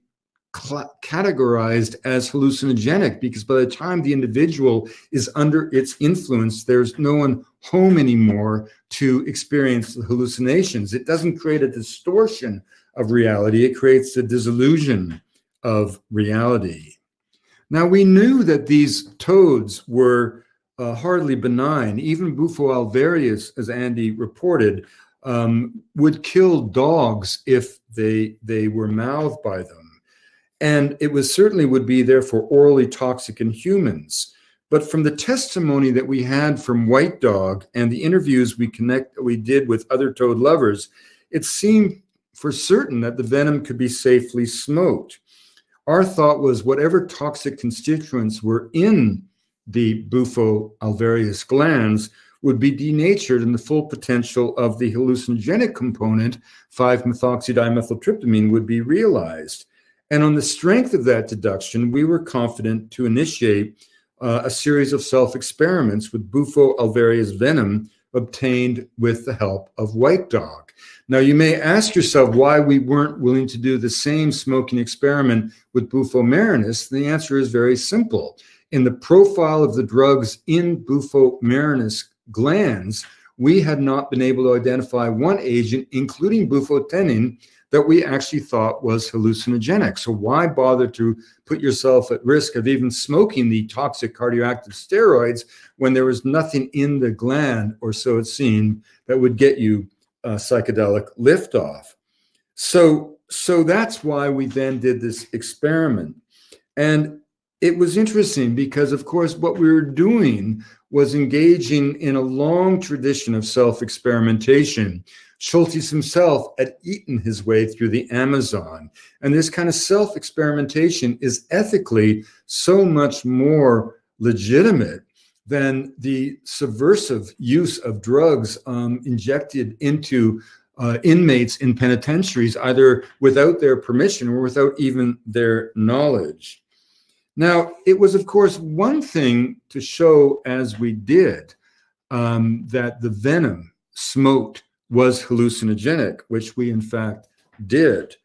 S2: categorized as hallucinogenic because by the time the individual is under its influence, there's no one home anymore to experience the hallucinations. It doesn't create a distortion of reality, it creates a disillusion of reality. Now, we knew that these toads were uh, hardly benign. Even Bufo alvarius, as Andy reported, um, would kill dogs if they they were mouthed by them, and it was certainly would be therefore orally toxic in humans. But from the testimony that we had from White Dog and the interviews we connect we did with other toad lovers, it seemed for certain that the venom could be safely smoked. Our thought was whatever toxic constituents were in the Bufo alvarius glands would be denatured and the full potential of the hallucinogenic component, 5-methoxydimethyltryptamine, would be realized. And on the strength of that deduction, we were confident to initiate uh, a series of self-experiments with Bufo alvarius venom obtained with the help of White Dog. Now, you may ask yourself why we weren't willing to do the same smoking experiment with Bufo marinus. The answer is very simple in the profile of the drugs in Bufo marinus glands, we had not been able to identify one agent, including bufotenin, that we actually thought was hallucinogenic. So why bother to put yourself at risk of even smoking the toxic cardioactive steroids when there was nothing in the gland, or so it seemed, that would get you a psychedelic liftoff? So, so that's why we then did this experiment. And it was interesting because, of course, what we were doing was engaging in a long tradition of self experimentation. Schultes himself had eaten his way through the Amazon. And this kind of self experimentation is ethically so much more legitimate than the subversive use of drugs um, injected into uh, inmates in penitentiaries, either without their permission or without even their knowledge. Now, it was, of course, one thing to show, as we did, um, that the venom smoked was hallucinogenic, which we in fact did.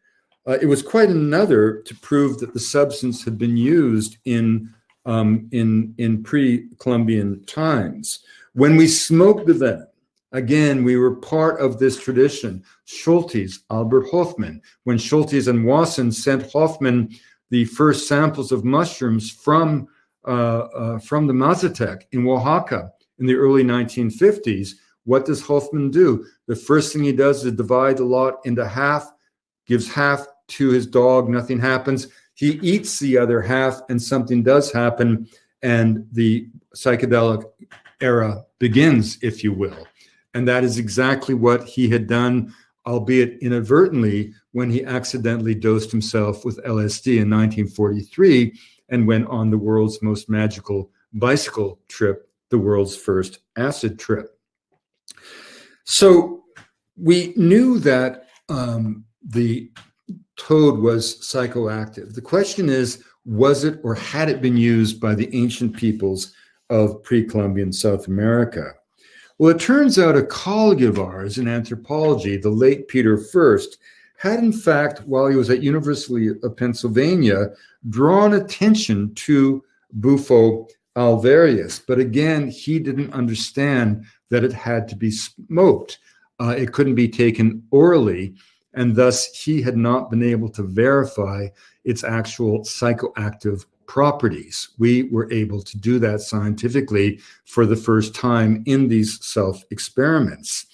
S2: Uh, it was quite another to prove that the substance had been used in um, in in pre-Columbian times. When we smoked the venom, again we were part of this tradition. Schultes, Albert Hofmann, when Schultes and Wasson sent Hofmann the first samples of mushrooms from uh, uh, from the Mazatec in Oaxaca in the early 1950s, what does Hofmann do? The first thing he does is divide the lot into half, gives half to his dog, nothing happens. He eats the other half, and something does happen, and the psychedelic era begins, if you will. And that is exactly what he had done, albeit inadvertently, when he accidentally dosed himself with LSD in 1943 and went on the world's most magical bicycle trip, the world's first acid trip. So we knew that um, the toad was psychoactive. The question is, was it or had it been used by the ancient peoples of pre-Columbian South America? Well, it turns out a colleague of ours in anthropology, the late Peter Furst, had in fact, while he was at University of Pennsylvania, drawn attention to Bufo alvarius. But again, he didn't understand that it had to be smoked. Uh, it couldn't be taken orally, and thus he had not been able to verify its actual psychoactive properties. We were able to do that scientifically for the first time in these self experiments.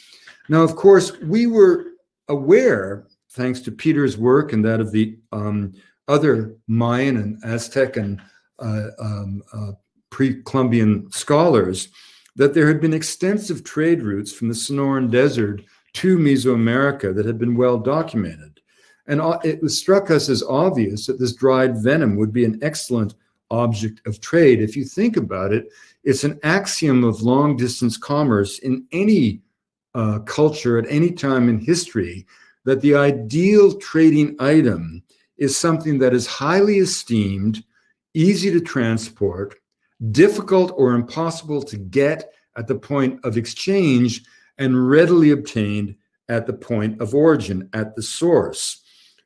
S2: Now, of course, we were aware, thanks to Peter's work and that of the um, other Mayan and Aztec and uh, um, uh, pre Columbian scholars, that there had been extensive trade routes from the Sonoran Desert to Mesoamerica that had been well documented. And it was struck us as obvious that this dried venom would be an excellent object of trade. If you think about it, it's an axiom of long distance commerce in any uh, culture at any time in history that the ideal trading item is something that is highly esteemed, easy to transport, difficult or impossible to get at the point of exchange, and readily obtained at the point of origin, at the source.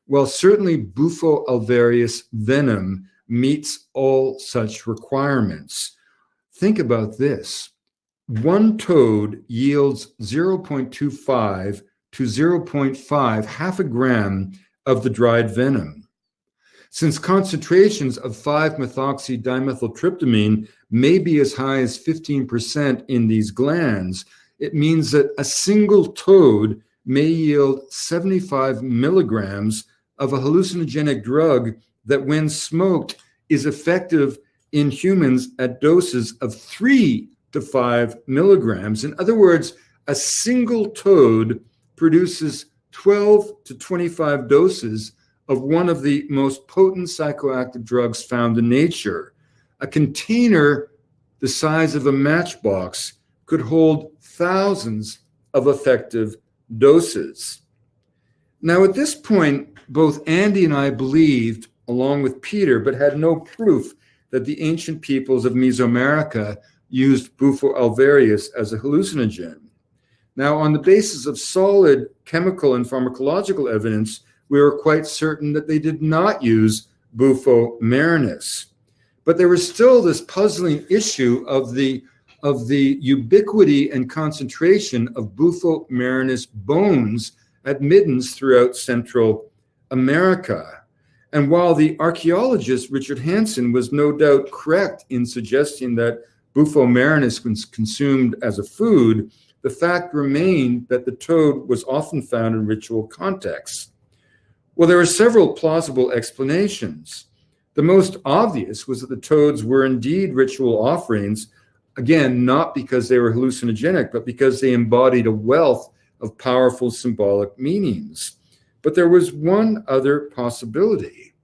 S2: Well, certainly Bufo alvarius venom meets all such requirements. Think about this. One toad yields 0.25 to 0.5, half a gram of the dried venom. Since concentrations of 5-methoxy-dimethyltryptamine may be as high as 15% in these glands, it means that a single toad may yield 75 milligrams of a hallucinogenic drug that, when smoked, is effective in humans at doses of three to five milligrams. In other words, a single toad produces 12 to 25 doses of one of the most potent psychoactive drugs found in nature. A container the size of a matchbox could hold thousands of effective doses. Now, at this point, both Andy and I believed, along with Peter, but had no proof that the ancient peoples of Mesoamerica used Bufo alvarius as a hallucinogen. Now, on the basis of solid chemical and pharmacological evidence, we were quite certain that they did not use Bufo marinus. But there was still this puzzling issue of the, of the ubiquity and concentration of Bufo marinus bones at middens throughout Central America. And while the archaeologist Richard Hansen was no doubt correct in suggesting that Bufo marinus was consumed as a food, the fact remained that the toad was often found in ritual contexts. Well, there are several plausible explanations. The most obvious was that the toads were indeed ritual offerings, again, not because they were hallucinogenic, but because they embodied a wealth of powerful symbolic meanings. But there was one other possibility.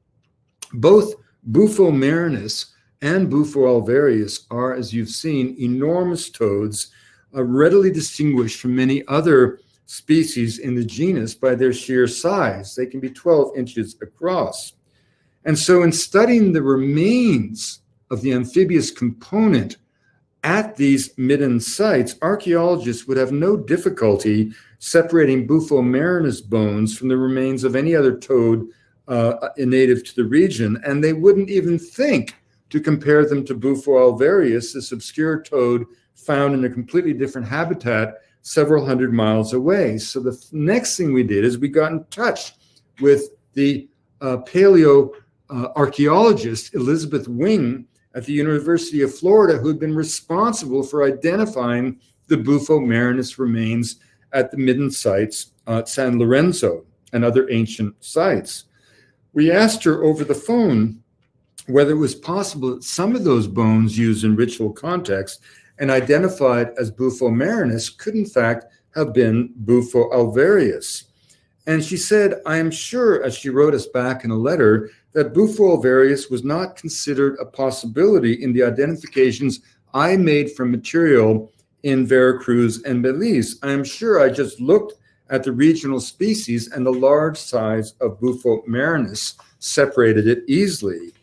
S2: Both Bufo marinus and Bufo alvarius are, as you've seen, enormous toads, uh, readily distinguished from many other species in the genus by their sheer size. They can be 12 inches across. And so, in studying the remains of the amphibious component at these midden sites, archaeologists would have no difficulty separating Bufo marinus bones from the remains of any other toad uh, native to the region, and they wouldn't even think to compare them to Bufo alvarius, this obscure toad found in a completely different habitat several hundred miles away. So the next thing we did is we got in touch with the uh, paleo uh, archaeologist Elizabeth Wing at the University of Florida, who had been responsible for identifying the Bufo marinus remains at the Midden sites, uh, San Lorenzo, and other ancient sites. We asked her over the phone whether it was possible that some of those bones used in ritual context and identified as Bufo marinus could in fact have been Bufo alvarius. And she said, I am sure, as she wrote us back in a letter, that Bufo alvarius was not considered a possibility in the identifications I made from material in Veracruz and Belize. I am sure I just looked at the regional species and the large size of Bufo marinus separated it easily.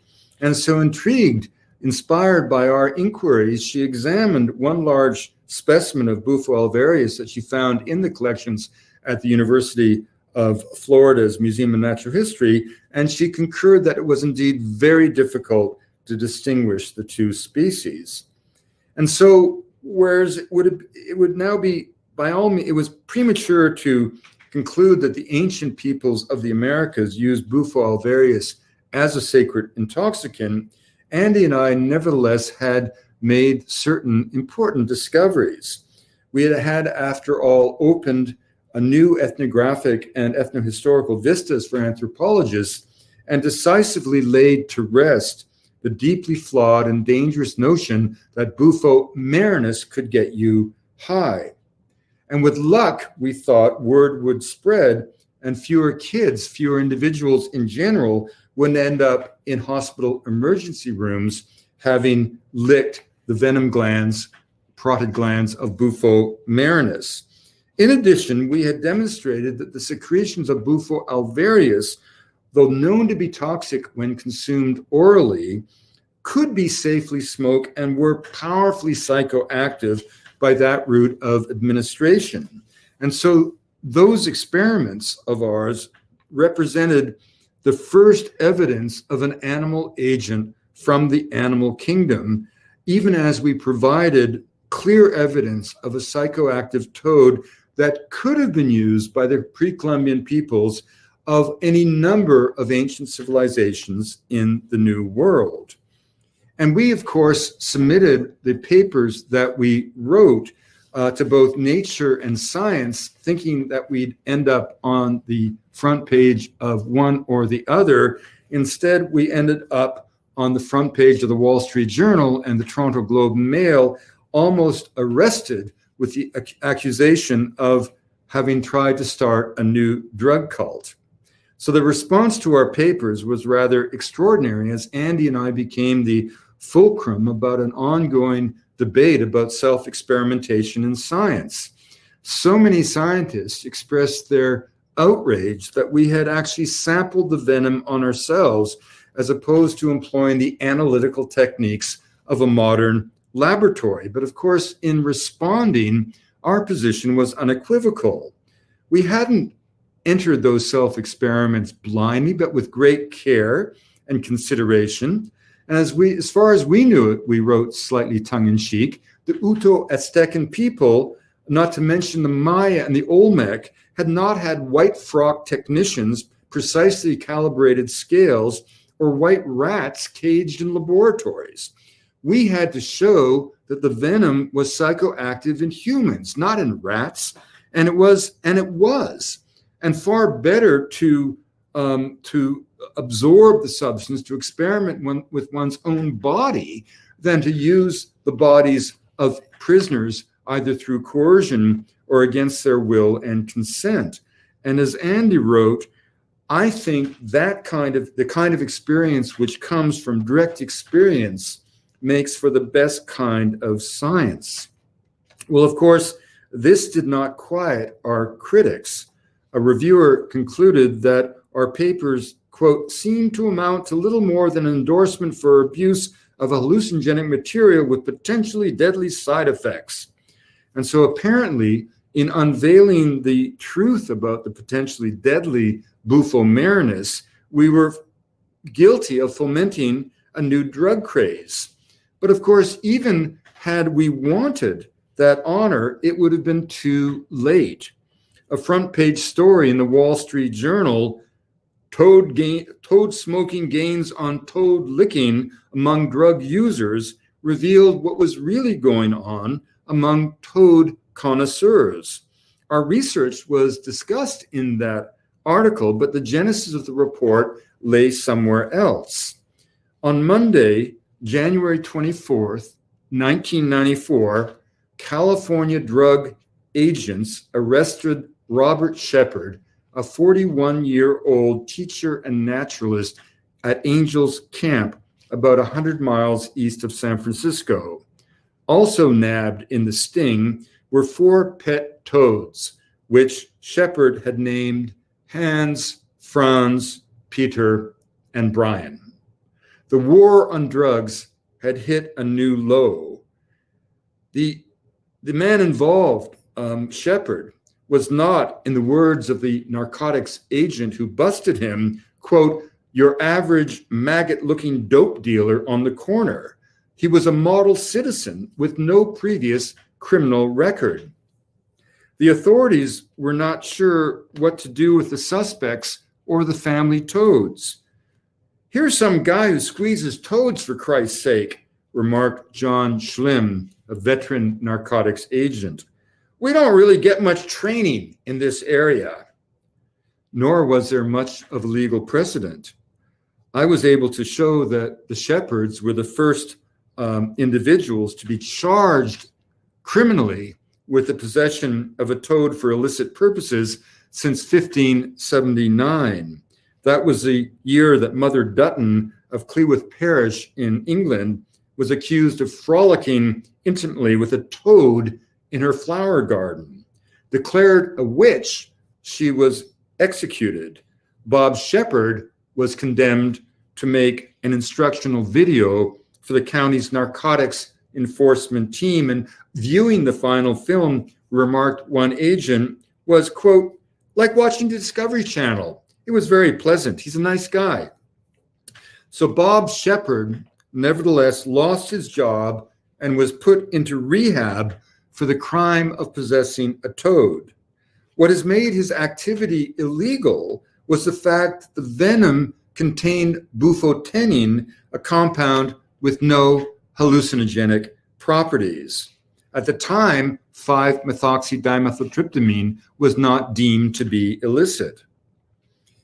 S2: And so intrigued, inspired by our inquiries, she examined one large specimen of Bufo alvarius that she found in the collections at the University of Florida's Museum of Natural History, and she concurred that it was indeed very difficult to distinguish the two species. And so, whereas it would, it would now be, by all means, it was premature to conclude that the ancient peoples of the Americas used Bufo alvarius as a sacred intoxicant, Andy and I nevertheless had made certain important discoveries. We had had, after all, opened a new ethnographic and ethnohistorical vistas for anthropologists and decisively laid to rest the deeply flawed and dangerous notion that Bufo marinus could get you high. And with luck, we thought word would spread and fewer kids, fewer individuals in general would end up in hospital emergency rooms having licked the venom glands, parotid glands of Bufo marinus. In addition, we had demonstrated that the secretions of Bufo alvarius, though known to be toxic when consumed orally, could be safely smoked and were powerfully psychoactive by that route of administration. And so those experiments of ours represented the first evidence of an animal agent from the animal kingdom, even as we provided clear evidence of a psychoactive toad that could have been used by the pre-Columbian peoples of any number of ancient civilizations in the New World. And we, of course, submitted the papers that we wrote uh, to both Nature and Science, thinking that we'd end up on the front page of one or the other. Instead, we ended up on the front page of the Wall Street Journal and the Toronto Globe and Mail, almost arrested with the ac accusation of having tried to start a new drug cult. So the response to our papers was rather extraordinary as Andy and I became the fulcrum about an ongoing debate about self experimentation in science. So many scientists expressed their outrage that we had actually sampled the venom on ourselves as opposed to employing the analytical techniques of a modern laboratory. But of course, in responding, our position was unequivocal. We hadn't entered those self experiments blindly, but with great care and consideration. As we, as far as we knew it, we wrote slightly tongue in cheek, the Uto Aztecan people, not to mention the Maya and the Olmec, had not had white frock technicians, precisely calibrated scales, or white rats caged in laboratories. We had to show that the venom was psychoactive in humans, not in rats, and it was, and it was, and far better to um, to absorb the substance, to experiment one, with one's own body, than to use the bodies of prisoners either through coercion or against their will and consent. And as Andy wrote, I think that kind of the kind of experience which comes from direct experience makes for the best kind of science. Well, of course, this did not quiet our critics. A reviewer concluded that our papers, quote, seem to amount to little more than an endorsement for abuse of a hallucinogenic material with potentially deadly side effects. And so apparently, in unveiling the truth about the potentially deadly bufo marinus, we were guilty of fomenting a new drug craze. But of course, even had we wanted that honor, it would have been too late. A front page story in the Wall Street Journal toad, toad smoking gains on toad licking among drug users revealed what was really going on among toad connoisseurs. Our research was discussed in that article, but the genesis of the report lay somewhere else. On Monday, January 24th, 1994, California drug agents arrested Robert Shepard, a 41 year old teacher and naturalist at Angels Camp, about 100 miles east of San Francisco. Also nabbed in the sting were four pet toads, which Shepard had named Hans, Franz, Peter, and Brian. The war on drugs had hit a new low. The, the man involved, um, Shepard, was not, in the words of the narcotics agent who busted him, quote, your average maggot looking dope dealer on the corner. He was a model citizen with no previous criminal record. The authorities were not sure what to do with the suspects or the family toads. Here's some guy who squeezes toads for Christ's sake, remarked John Schlimm, a veteran narcotics agent. We don't really get much training in this area, nor was there much of legal precedent. I was able to show that the Shepards were the first um, individuals to be charged criminally with the possession of a toad for illicit purposes since 1579. That was the year that Mother Dutton of Cleworth Parish in England was accused of frolicking intimately with a toad in her flower garden. Declared a witch, she was executed. Bob Shepard was condemned to make an instructional video for the county's narcotics enforcement team. And viewing the final film, remarked one agent, was, quote, like watching the Discovery Channel. It was very pleasant. He's a nice guy. So Bob Shepard nevertheless lost his job and was put into rehab for the crime of possessing a toad. What has made his activity illegal was the fact that the venom contained bufotenin, a compound with no hallucinogenic properties. At the time, 5-methoxydimethyltryptamine was not deemed to be illicit.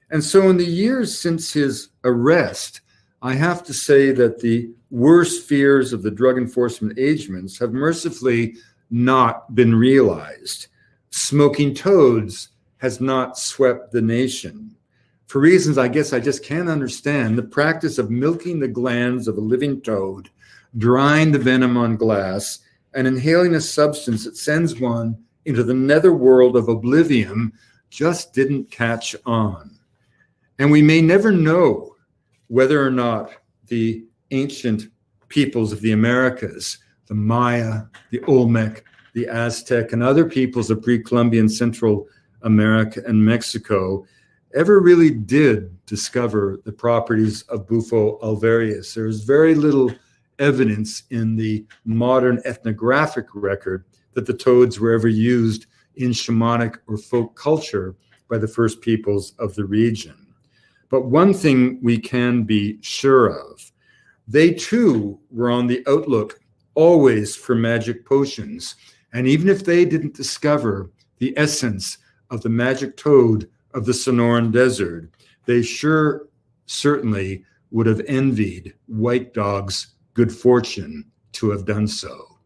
S2: And so in the years since his arrest, I have to say that the worst fears of the drug enforcement agents have mercifully not been realized. Smoking toads has not swept the nation. For reasons I guess I just can't understand, the practice of milking the glands of a living toad, drying the venom on glass, and inhaling a substance that sends one into the netherworld of oblivion just didn't catch on. And we may never know whether or not the ancient peoples of the Americas, the Maya, the Olmec, the Aztec, and other peoples of pre Columbian Central America and Mexico ever really did discover the properties of Bufo alvarius. There is very little evidence in the modern ethnographic record that the toads were ever used in shamanic or folk culture by the first peoples of the region. But one thing we can be sure of they too were on the outlook always for magic potions. And even if they didn't discover the essence of the magic toad of the Sonoran Desert, they sure certainly would have envied White Dog's good fortune to have done so.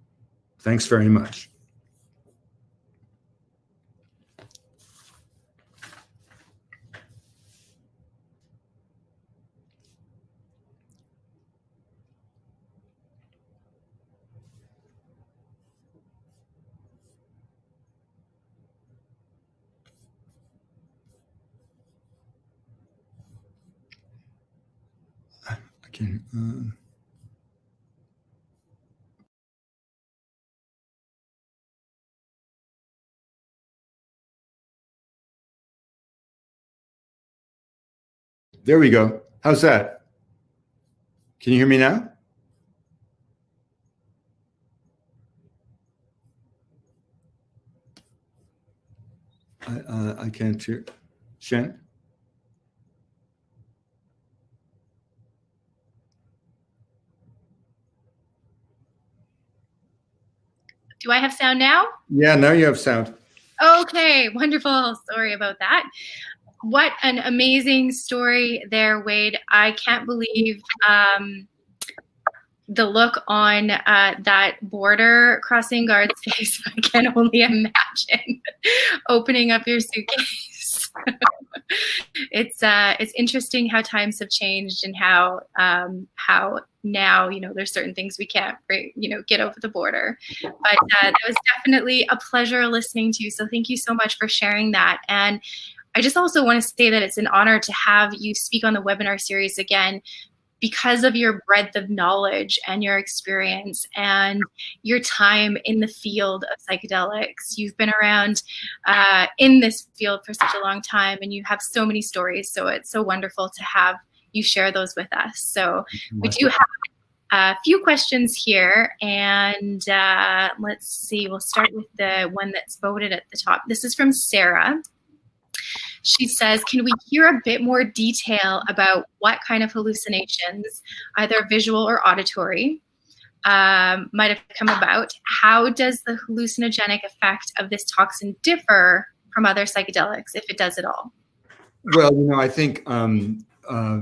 S2: Thanks very much. Uh, There we go. How's that? Can you hear me now? I, uh, I can't hear. Shen?
S1: Do I have sound now?
S2: Yeah, now you have sound.
S1: Okay, wonderful. Sorry about that what an amazing story there, Wade. I can't believe um, the look on uh, that border crossing guard's face. I can only imagine opening up your suitcase. It's uh, it's interesting how times have changed and how um, how now you know there's certain things we can't you know get over the border. But uh, that was definitely a pleasure listening to. You, so thank you so much for sharing that. And I just also want to say that it's an honor to have you speak on the webinar series again because of your breadth of knowledge and your experience and your time in the field of psychedelics. You've been around uh, in this field for such a long time and you have so many stories. So it's so wonderful to have you share those with us. So we do have a few questions here and uh, let's see, we'll start with the one that's voted at the top. This is from Sarah. She says, Can we hear a bit more detail about what kind of hallucinations, either visual or auditory, um, might have come about? How does the hallucinogenic effect of this toxin differ from other psychedelics, if it does at all?
S2: Well, you know, I think. Um, uh,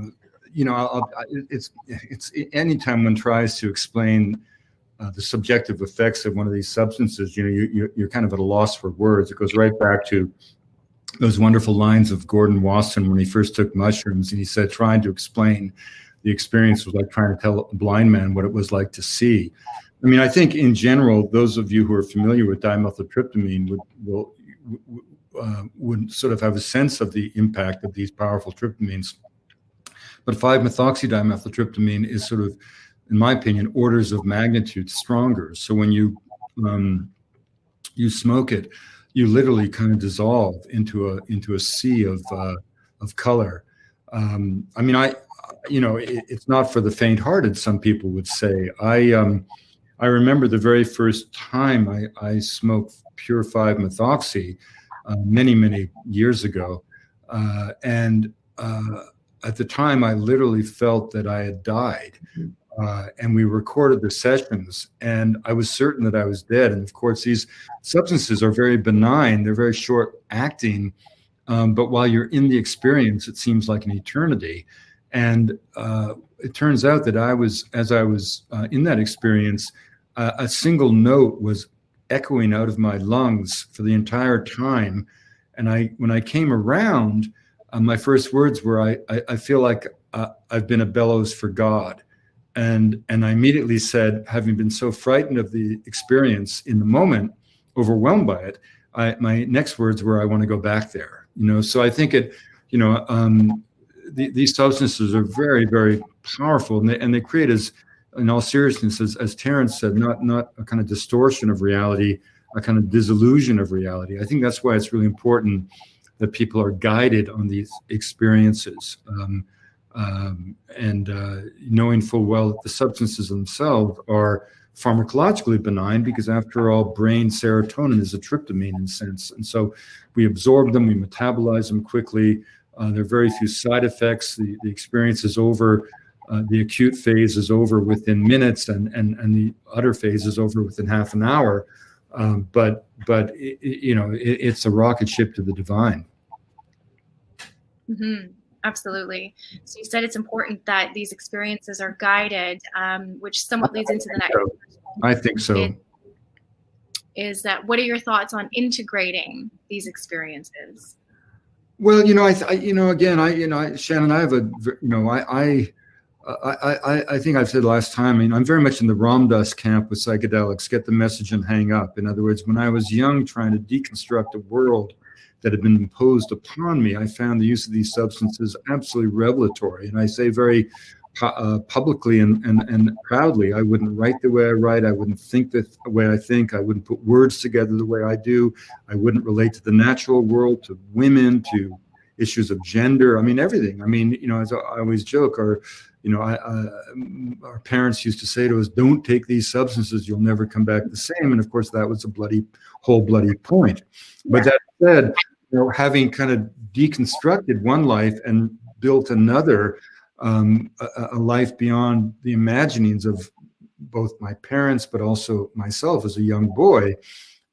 S2: you know, I'll, it's it's anytime one tries to explain uh, the subjective effects of one of these substances, you know, you, you're kind of at a loss for words. It goes right back to those wonderful lines of Gordon Wasson when he first took mushrooms, and he said, trying to explain the experience was like trying to tell a blind man what it was like to see. I mean, I think in general, those of you who are familiar with dimethyltryptamine would will uh, would sort of have a sense of the impact of these powerful tryptamines. But 5-methoxydimethyltryptamine is sort of, in my opinion, orders of magnitude stronger. So when you um, you smoke it, you literally kind of dissolve into a into a sea of uh, of color. Um, I mean, I you know it, it's not for the faint-hearted. Some people would say. I um, I remember the very first time I, I smoked pure five methoxy uh, many many years ago, uh, and uh, at the time I literally felt that I had died. Uh, and we recorded the sessions and i was certain that i was dead. And of course these substances are very benign. They're very short acting um, but while you're in the experience it seems like an eternity. And uh, it turns out that i was as i was uh, in that experience uh, a single note was echoing out of my lungs for the entire time. And i when i came around uh, my first words were I, I, I feel like uh, i've been a bellows for god and and I immediately said, having been so frightened of the experience in the moment, overwhelmed by it, I, my next words were, "I want to go back there." You know, so I think it, you know, um, the, these substances are very very powerful, and they, and they create as, in all seriousness, as, as Terence said, not not a kind of distortion of reality, a kind of disillusion of reality. I think that's why it's really important that people are guided on these experiences. Um, um, and uh, knowing full well that the substances themselves are pharmacologically benign because after all brain serotonin is a tryptamine in sense. And so we absorb them we metabolize them quickly. Uh, there are very few side effects. The, the experience is over. Uh, the acute phase is over within minutes and, and, and the utter phase is over within half an hour. Um, but but it, you know it, it's a rocket ship to the divine.
S1: Mm-hmm. Absolutely. So you said it's important that these experiences are guided, um, which somewhat leads into the next.
S2: I think so.
S1: Is that what are your thoughts on integrating these experiences?
S2: Well, you know, I, I you know, again, I, you know, I, Shannon, I have a, you know, I, I, I, I think I've said last time. I mean, I'm very much in the Ram Dass camp with psychedelics. Get the message and hang up. In other words, when I was young, trying to deconstruct a world that had been imposed upon me, I found the use of these substances absolutely revelatory. And I say very uh, publicly and, and, and proudly. I wouldn't write the way I write. I wouldn't think the way I think. I wouldn't put words together the way I do. I wouldn't relate to the natural world, to women, to issues of gender. I mean, everything. I mean, you know, as I always joke, or, you know, I, our parents used to say to us, don't take these substances, you'll never come back the same. And of course, that was a bloody, whole bloody point. But that said, know, having kind of deconstructed one life and built another, um, a, a, life beyond the imaginings of both my parents, but also myself as a young boy.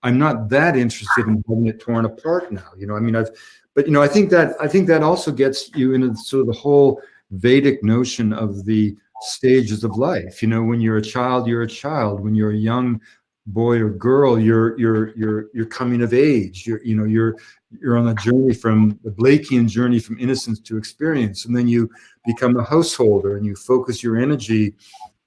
S2: I'm not that interested in having it torn apart now. You know, I mean, I've, but you know, I think that I think that also gets you into sort of the whole Vedic notion of the stages of life. You know, when you're a child, you're a child. When you're a young boy or girl, you're you're you're you're coming of age. You're you know you're you're on a journey from the Blakean journey from innocence to experience, and then you become a householder and you focus your energy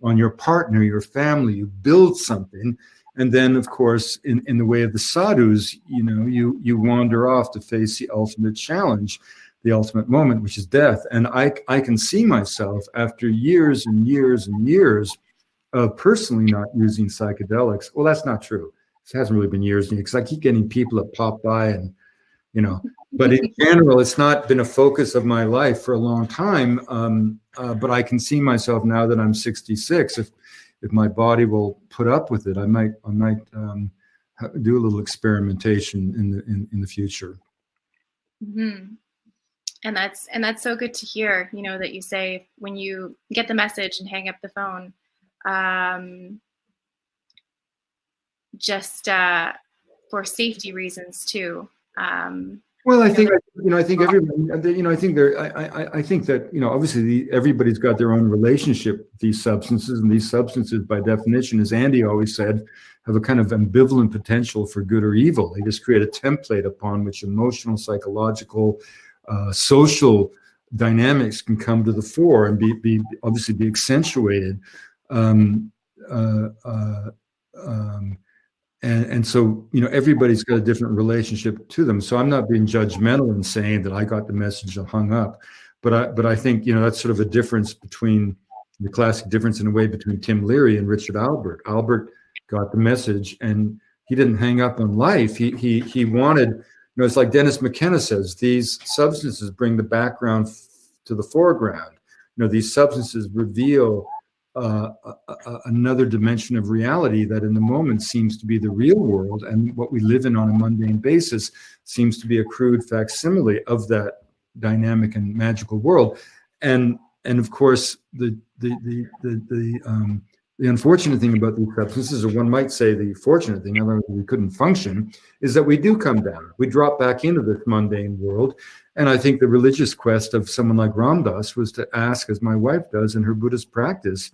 S2: on your partner, your family. You build something, and then of course, in in the way of the sadhus, you know, you you wander off to face the ultimate challenge. The ultimate moment, which is death. And I, I can see myself after years and years and years of personally not using psychedelics. Well, that's not true. It hasn't really been years because I keep getting people that pop by and, you know, but in general, it's not been a focus of my life for a long time. Um, uh, but I can see myself now that I'm 66. If if my body will put up with it, I might I might um, do a little experimentation in the in, in the future.
S1: Mm-hmm. And that's and that's so good to hear. You know that you say when you get the message and hang up the phone um, just uh, for safety reasons too. Um,
S2: well, I think you know. I think everybody. You know, I think there. I, I, I think that you know. Obviously, the, everybody's got their own relationship with these substances, and these substances, by definition, as Andy always said, have a kind of ambivalent potential for good or evil. They just create a template upon which emotional, psychological, uh, social dynamics can come to the fore and be, be obviously be accentuated um, uh, uh, um, and, and so, you know, everybody's got a different relationship to them. So I'm not being judgmental in saying that I got the message and hung up, but I, but I think, you know, that's sort of a difference between the classic difference in a way between Tim Leary and Richard Alpert. Albert got the message and he didn't hang up on life. He, he, he wanted, you know, it's like Dennis McKenna says, these substances bring the background to the foreground. You know, these substances reveal uh, a, another dimension of reality that in the moment seems to be the real world and what we live in on a mundane basis seems to be a crude facsimile of that dynamic and magical world and and of course the the the the, the um, the unfortunate thing about these substances, or one might say the fortunate thing, otherwise we couldn't function, is that we do come down. We drop back into this mundane world. And I think the religious quest of someone like Ram Dass was to ask, as my wife does in her Buddhist practice,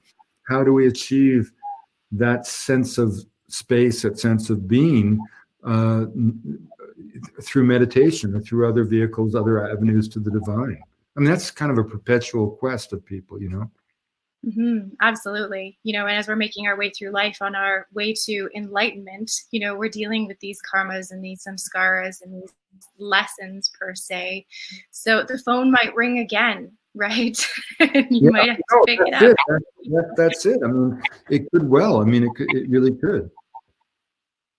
S2: how do we achieve that sense of space, that sense of being uh, through meditation or through other vehicles, other avenues to the divine? I mean, that's kind of a perpetual quest of people, you know?
S1: Mm-hmm, absolutely. You know, and as we're making our way through life on our way to enlightenment, you know, we're dealing with these karmas and these samskaras and these lessons per se. So the phone might ring again, right? you yeah, might have to no, pick it up. It.
S2: That, that's it. I mean, it could well. I mean, it could, it really could.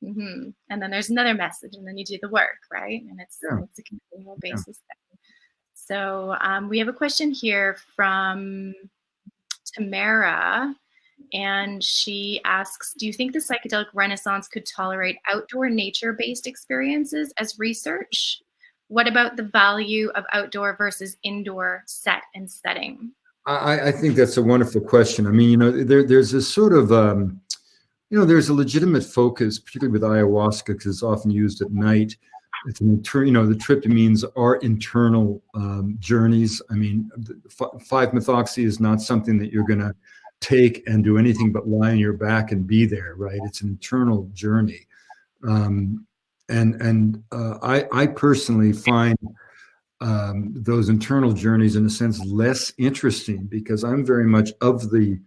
S1: Mm-hmm. And then there's another message, and then you do the work, right? And it's yeah. it's a continual basis. Yeah. So um, we have a question here from Tamara, and she asks Do you think the psychedelic renaissance could tolerate outdoor nature based experiences as research? What about the value of outdoor versus indoor set and setting?
S2: I, I think that's a wonderful question. I mean, you know, there, there's a sort of, um, you know, there's a legitimate focus, particularly with ayahuasca, because it's often used at night. It's an internal, you know, the tryptamines are internal um, journeys. I mean, 5-methoxy is not something that you're going to take and do anything but lie on your back and be there, right? It's an internal journey. Um, and and uh, I, I personally find um, those internal journeys in a sense less interesting because I'm very much of the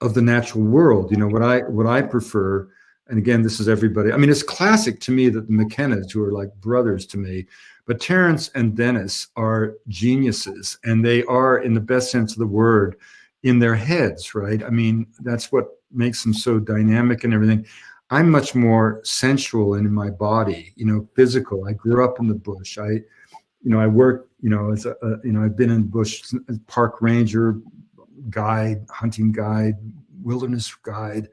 S2: of the natural world. You know what I what I prefer and again, this is everybody. I mean, it's classic to me that the McKennas, who are like brothers to me, but Terence and Dennis are geniuses, and they are, in the best sense of the word, in their heads, right? I mean, that's what makes them so dynamic and everything. I'm much more sensual and in my body, you know, physical. I grew up in the bush. I, you know, I work, you know, as a, a you know, I've been in bush park ranger, guide, hunting guide, wilderness guide,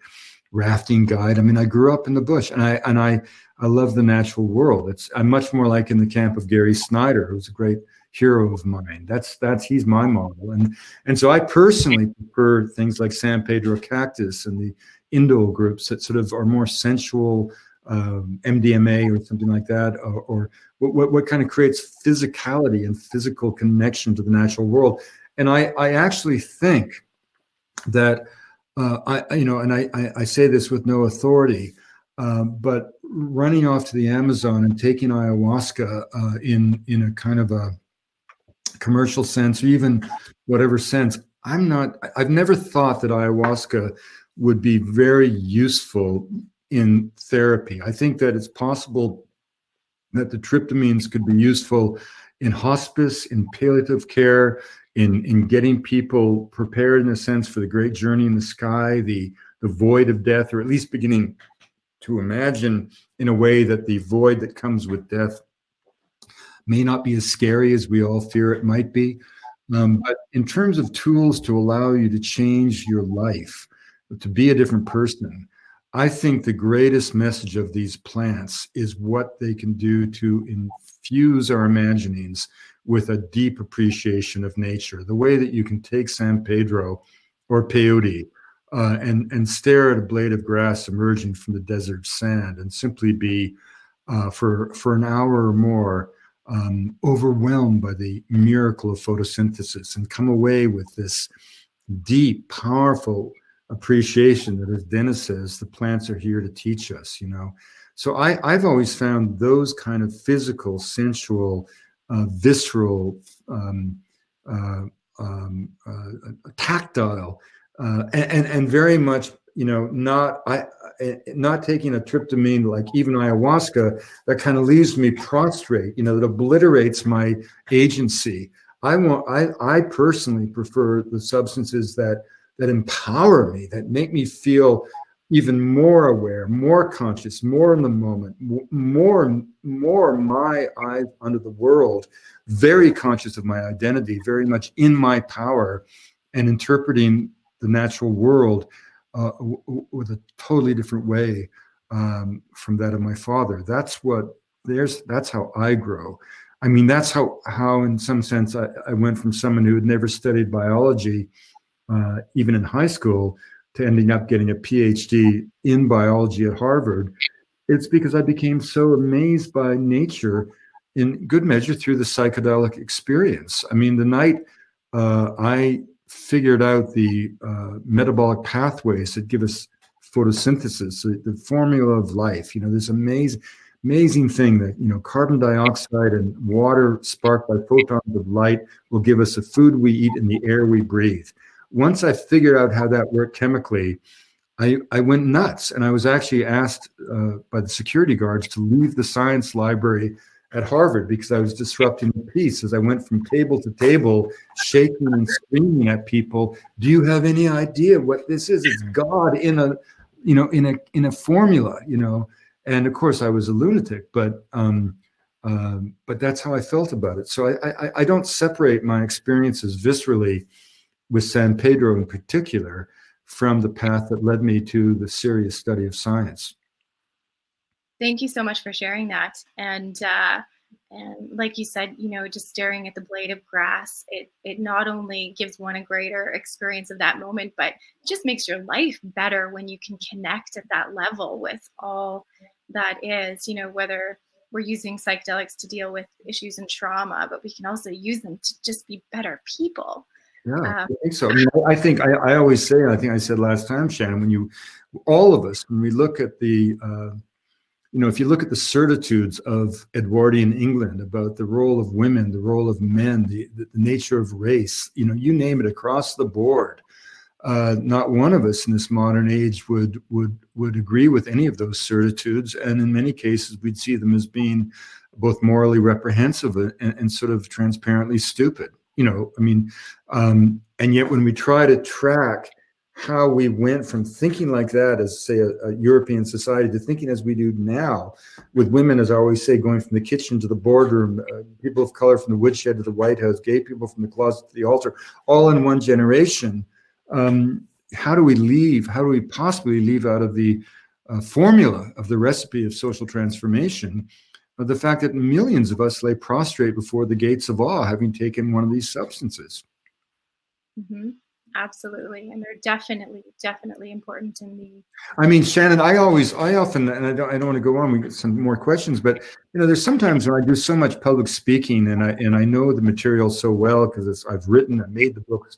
S2: rafting guide. I mean, I grew up in the bush, and I and I I love the natural world. It's I'm much more like in the camp of Gary Snyder, who's a great hero of mine. That's that's he's my model, and and so I personally prefer things like San Pedro cactus and the indole groups that sort of are more sensual. Um, MDMA or something like that, or, or what, what kind of creates physicality and physical connection to the natural world. And I, I actually think that uh, I, you know, and I, I, I, say this with no authority, um, but running off to the Amazon and taking ayahuasca uh, in in a kind of a commercial sense or even whatever sense, I'm not. I've never thought that ayahuasca would be very useful in therapy. I think that it's possible that the tryptamines could be useful in hospice, in palliative care, in in getting people prepared in a sense for the great journey in the sky, the the void of death, or at least beginning to imagine in a way that the void that comes with death may not be as scary as we all fear it might be. Um, but in terms of tools to allow you to change your life, to be a different person, I think the greatest message of these plants is what they can do to infuse our imaginings with a deep appreciation of nature. The way that you can take San Pedro or peyote uh, and and stare at a blade of grass emerging from the desert sand and simply be uh, for for an hour or more um, overwhelmed by the miracle of photosynthesis and come away with this deep, powerful appreciation that, as Dennis says, the plants are here to teach us. You know, so I I've always found those kind of physical, sensual, uh, visceral, um, uh, um, uh, tactile uh, and, and very much you know not I not taking a tryptamine like even ayahuasca that kind of leaves me prostrate you know that obliterates my agency. I want I I personally prefer the substances that that empower me that make me feel even more aware more conscious more in the moment more more my eyes under the world very conscious of my identity very much in my power and interpreting the natural world uh, with a totally different way um, from that of my father. That's what there's. That's how I grow. I mean, that's how how in some sense I, I went from someone who had never studied biology, uh, even in high school, to ending up getting a PhD in biology at Harvard. It's because I became so amazed by nature, in good measure through the psychedelic experience. I mean, the night uh, I figured out the uh, metabolic pathways that give us photosynthesis, the, the, formula of life. You know, this amazing, amazing thing that you know, carbon dioxide and water sparked by photons of light will give us the food we eat and the air we breathe. Once I figured out how that worked chemically, I, I went nuts, and I was actually asked uh, by the security guards to leave the science library at Harvard because I was disrupting the peace as I went from table to table, shaking and screaming at people. Do you have any idea what this is? It's God in a, you know, in a in a formula, you know. And of course, I was a lunatic, but um, um, but that's how I felt about it. So I, I I don't separate my experiences viscerally with San Pedro in particular from the path that led me to the serious study of science
S1: thank you so much for sharing that. And uh, and like you said, you know, just staring at the blade of grass, it it not only gives one a greater experience of that moment, but it just makes your life better when you can connect at that level with all that is. You know, whether we're using psychedelics to deal with issues and trauma, but we can also use them to just be better people.
S2: Yeah, um, I think so. I, mean, I think I, I always say, I think I said last time, Shannon, when you, all of us, when we look at the uh, you know, if you look at the certitudes of Edwardian England about the role of women, the role of men, the, the, nature of race, you know, you name it across the board, uh, not one of us in this modern age would would would agree with any of those certitudes, and in many cases, we'd see them as being both morally reprehensible and, and sort of transparently stupid. You know, I mean, um, and yet when we try to track how we went from thinking like that as say a, a, European society to thinking as we do now with women, as I always say, going from the kitchen to the boardroom, uh, people of color from the woodshed to the White House, gay people from the closet to the altar, all in one generation. Um, how do we leave? How do we possibly leave out of the uh, formula of the recipe of social transformation uh, the fact that millions of us lay prostrate before the gates of awe having taken one of these substances?
S1: Mm-hmm absolutely and they're definitely definitely important in the
S2: i mean shannon i always i often and i don't, I don't want to go on we get some more questions but you know there's sometimes when i do so much public speaking and i and i know the material so well because i've written and made the books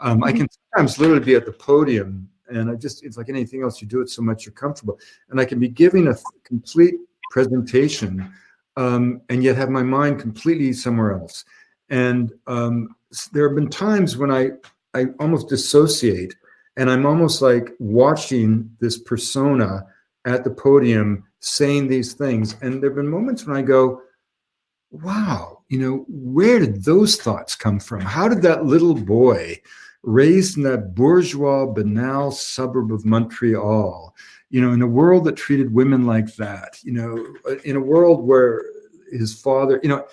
S2: um, mm-hmm. i can sometimes literally be at the podium and i just it's like anything else you do it so much you're comfortable and i can be giving a complete presentation um, and yet have my mind completely somewhere else and um, there have been times when I I almost dissociate and I'm almost like watching this persona at the podium saying these things. And there have been moments when I go, wow, you know, where did those thoughts come from? How did that little boy raised in that bourgeois, banal suburb of Montreal, you know, in a world that treated women like that, you know, in a world where his father, you know,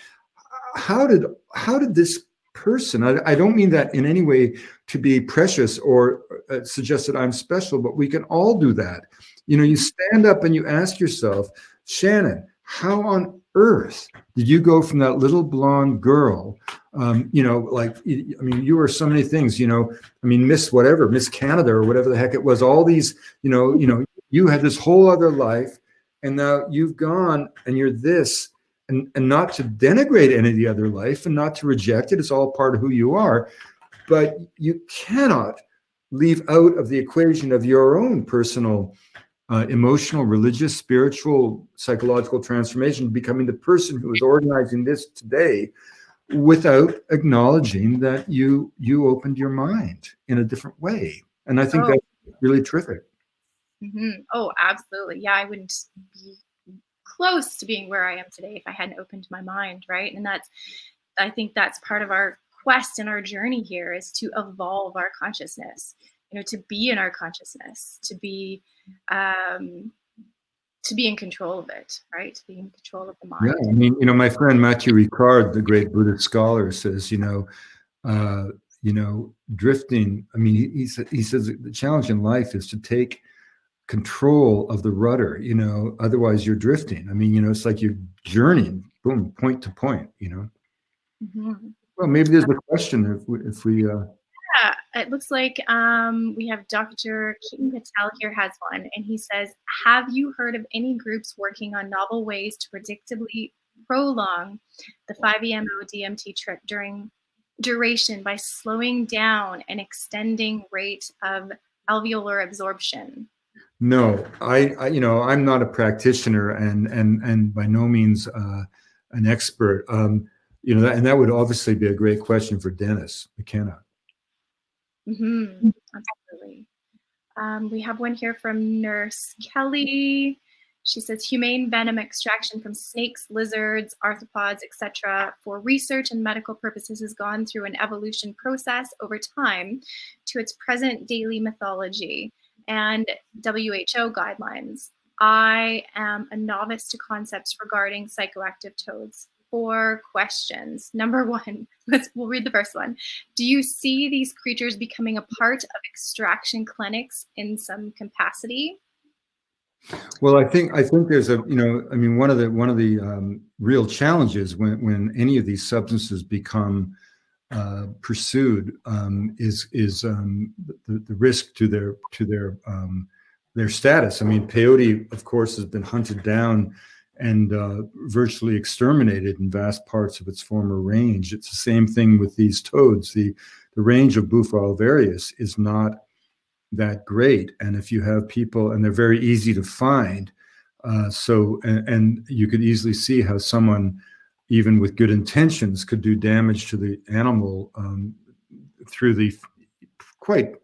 S2: how did how did this person. I, I, don't mean that in any way to be precious or uh, suggest that I'm special, but we can all do that. You know, you stand up and you ask yourself, Shannon, how on earth did you go from that little blonde girl? Um, you know, like, I mean, you were so many things, you know, I mean, Miss whatever, Miss Canada or whatever the heck it was, all these, you know, you know, you had this whole other life and now you've gone and you're this and, and not to denigrate any of the other life and not to reject it. It's all part of who you are. But you cannot leave out of the equation of your own personal uh, emotional, religious, spiritual, psychological transformation, becoming the person who is organizing this today without acknowledging that you you opened your mind in a different way. And I think oh. that's really terrific.
S1: Mm-hmm. Oh, absolutely. Yeah, I wouldn't be close to being where I am today if I hadn't opened my mind, right? And that's, I think that's part of our quest and our journey here is to evolve our consciousness, you know, to be in our consciousness, to be, um, to be in control of it, right? To be in control of the mind.
S2: Yeah, I mean, you know, my friend Matthieu Ricard, the great Buddhist scholar, says, you know, uh, you know, drifting. I mean, he, he, he says the challenge in life is to take control of the rudder you know otherwise you're drifting. I mean you know it's like you're journeying boom point to point you know? Mm-hmm. well maybe there's a question if we, if we uh
S1: yeah it looks like um, we have dr keaton patel here has one and he says have you heard of any groups working on novel ways to predictably prolong the 5-emo dmt trip during duration by slowing down and extending rate of alveolar absorption
S2: no, I, I, you know, I'm not a practitioner and and and by no means uh, an expert. Um, you know, and that would obviously be a great question for Dennis McKenna.
S1: Mm-hmm. Absolutely. Um, we have one here from Nurse Kelly. She says humane venom extraction from snakes, lizards, arthropods, etc., for research and medical purposes has gone through an evolution process over time to its present daily mythology and WHO guidelines. I am a novice to concepts regarding psychoactive toads. Four questions. Number one, let's we'll read the first one. Do you see these creatures becoming a part of extraction clinics in some capacity?
S2: Well, I think I think there's a you know I mean one of the one of the um, real challenges when when any of these substances become uh, pursued um, is is um, the, the risk to their to their um, their status. I mean, peyote, of course, has been hunted down and uh, virtually exterminated in vast parts of its former range. It's the same thing with these toads. The the range of Bufo alvarius is not that great, and if you have people, and they're very easy to find. Uh, so, and, and you could easily see how someone even with good intentions, could do damage to the animal um, through the quite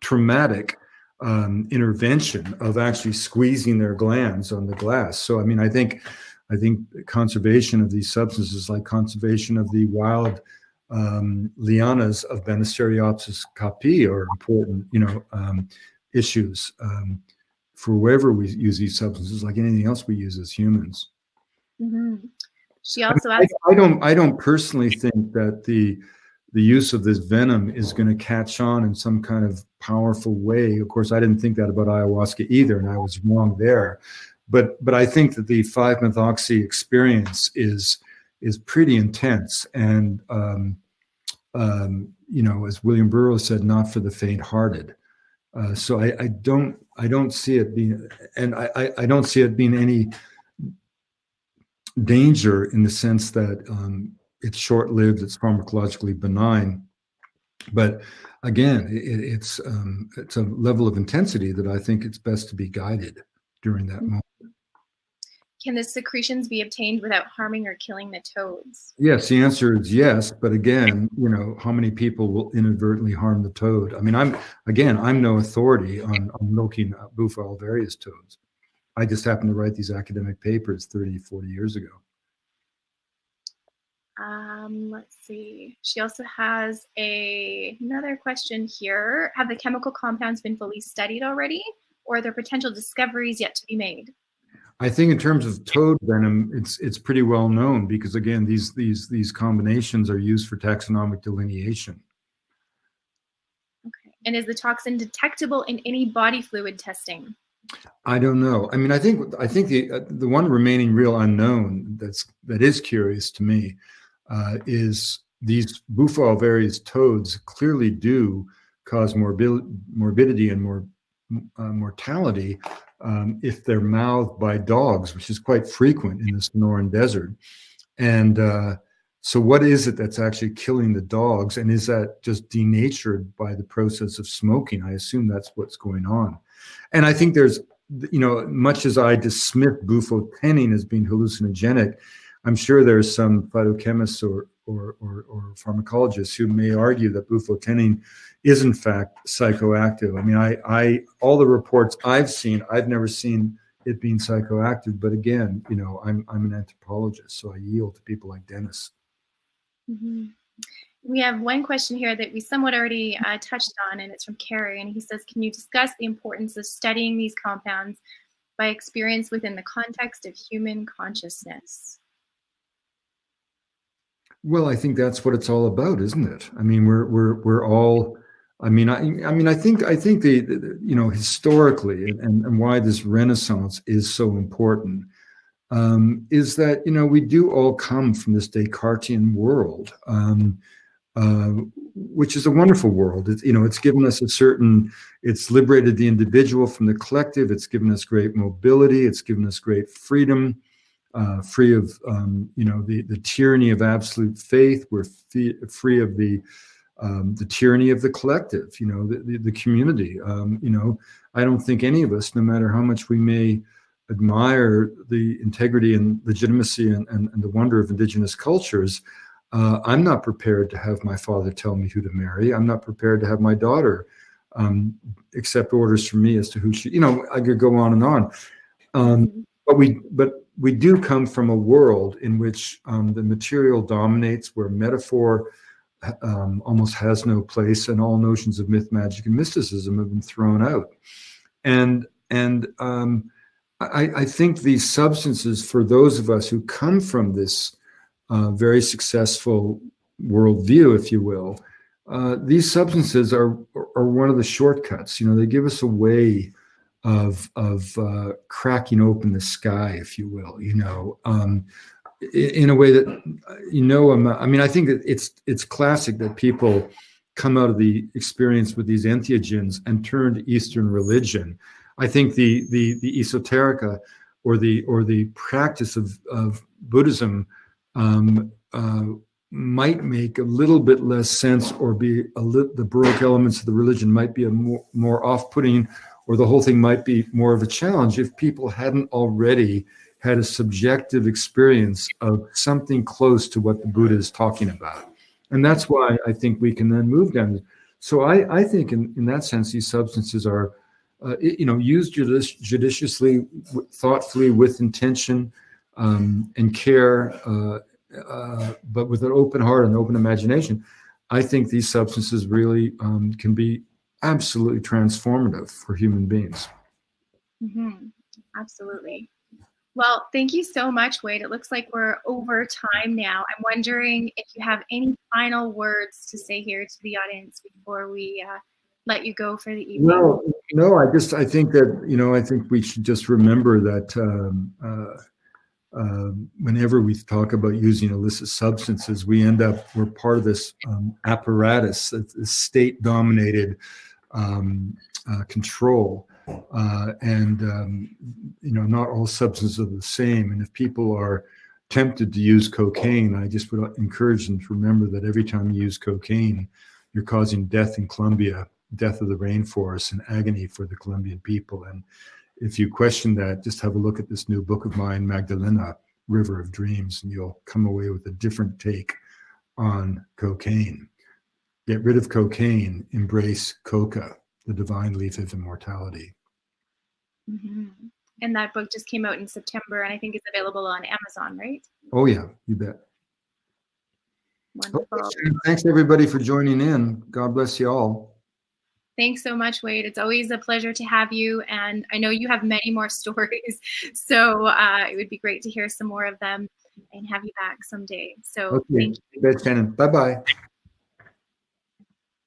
S2: traumatic um, intervention of actually squeezing their glands on the glass. So, I mean, I think, I think conservation of these substances, like conservation of the wild um, lianas of Banisteriopsis caapi, are important, you know, um, issues um, for wherever we use these substances, like anything else we use as humans.
S1: Mm-hmm. She also
S2: I, I, don't. I don't personally think that the the use of this venom is going to catch on in some kind of powerful way. Of course, I didn't think that about ayahuasca either, and I was wrong there. But but I think that the five methoxy experience is is pretty intense, and um, um, you know, as William Burroughs said, not for the faint-hearted. Uh, so I, I, don't I don't see it being, and I, I don't see it being any danger in the sense that um, it's short-lived, it's pharmacologically benign, but again, it, it's um, it's a level of intensity that I think it's best to be guided during that moment.
S1: Can the secretions be obtained without harming or killing the toads?
S2: Yes, the answer is yes. But again, you know, how many people will inadvertently harm the toad? I mean, I'm again, I'm no authority on, on milking Bufo alvarius toads. I just happened to write these academic papers 30, 40 years ago.
S1: Um, let's see. She also has a another question here. Have the chemical compounds been fully studied already, or are there potential discoveries yet to be made?
S2: I think in terms of toad venom, it's it's pretty well known because again, these these these combinations are used for taxonomic delineation.
S1: Okay. And is the toxin detectable in any body fluid testing?
S2: I don't know. I mean, I think I think the uh, the one remaining real unknown that's that is curious to me uh, is these Bufo toads clearly do cause morbid, morbidity and more uh, mortality um, if they're mouthed by dogs, which is quite frequent in the Sonoran Desert. And uh, so, what is it that's actually killing the dogs? And is that just denatured by the process of smoking? I assume that's what's going on. And I think there's, you know, much as I dismiss bufotenin as being hallucinogenic, I'm sure there's some phytochemists or, or, or, or pharmacologists who may argue that bufotenin is in fact psychoactive. I mean, I, I, all the reports I've seen, I've never seen it being psychoactive. But again, you know, I'm, I'm an anthropologist, so I yield to people like Dennis.
S1: Mm-hmm. We have one question here that we somewhat already uh, touched on, and it's from Kerry. And he says, Can you discuss the importance of studying these compounds by experience within the context of human consciousness?
S2: Well, I think that's what it's all about, isn't it? I mean, we're we're we're all I mean, I, I mean, I think, I think the, the you know, historically, and, and why this Renaissance is so important, um, is that you know we do all come from this Descartesian world, um, uh, which is a wonderful world. It, you know, it's given us a certain, it's liberated the individual from the collective. It's given us great mobility. It's given us great freedom, uh, free of um, you know the the tyranny of absolute faith. We're free of the um, the tyranny of the collective, you know, the, the, the community. Um, you know, I don't think any of us, no matter how much we may admire the integrity and legitimacy and, and, and the wonder of indigenous cultures, uh, I'm not prepared to have my father tell me who to marry. I'm not prepared to have my daughter um, accept orders from me as to who she, you know, I could go on and on. Um, but we, but we do come from a world in which um, the material dominates, where metaphor um, almost has no place, and all notions of myth, magic, and mysticism have been thrown out. And and um, I, I, think these substances, for those of us who come from this uh, very successful worldview, if you will, uh, these substances are are one of the shortcuts. You know, they give us a way of of uh, cracking open the sky, if you will. You know, um, in a way that you know i mean i think it's it's classic that people come out of the experience with these entheogens and turn to eastern religion i think the the the esoterica or the or the practice of of buddhism um, uh, might make a little bit less sense or be the baroque elements of the religion might be a more, more off-putting or the whole thing might be more of a challenge if people hadn't already had a subjective experience of something close to what the Buddha is talking about. And that's why I think we can then move down. So I, I think in, in that sense, these substances are, uh, you know, used judici- judiciously, thoughtfully, with intention um, and care, uh, uh, but with an open heart and open imagination, I think these substances really um, can be absolutely transformative for human beings.
S1: Mm-hmm. Absolutely. Well, thank you so much, Wade. It looks like we're over time now. I'm wondering if you have any final words to say here to the audience before we uh, let you go for the evening.
S2: No, no. I just I think that you know I think we should just remember that um, uh, uh, whenever we talk about using illicit substances, we end up we're part of this um, apparatus, this state-dominated um, uh, control. Uh, and um, you know not all substances are the same. And if people are tempted to use cocaine i just would encourage them to remember that every time you use cocaine you're causing death in colombia death of the rainforest and agony for the colombian people. And if you question that just have a look at this new book of mine magdalena river of dreams and you'll come away with a different take on cocaine get rid of cocaine embrace coca the divine leaf of immortality.
S1: Mm-hmm. And that book just came out in September, and I think it's available on Amazon, right?
S2: Oh yeah, you bet.
S1: Wonderful.
S2: Thanks everybody for joining in. God bless you all.
S1: Thanks so much, Wade. It's always a pleasure to have you, and I know you have many more stories, so uh, it would be great to hear some more of them and have you back someday. So okay. thank
S2: you. Shannon. Bye bye.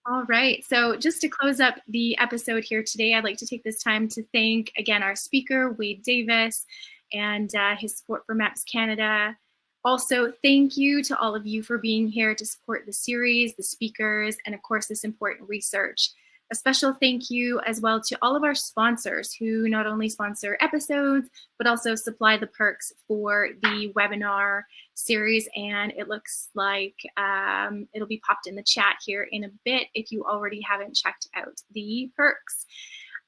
S1: All right. So, just to close up the episode here today, I'd like to take this time to thank again our speaker, Wade Davis, and uh, his support for MAPS Canada. Also, thank you to all of you for being here to support the series, the speakers, and of course, this important research. A special thank you as well to all of our sponsors who not only sponsor episodes, but also supply the perks for the webinar series. And it looks like um, it'll be popped in the chat here in a bit if you already haven't checked out the perks.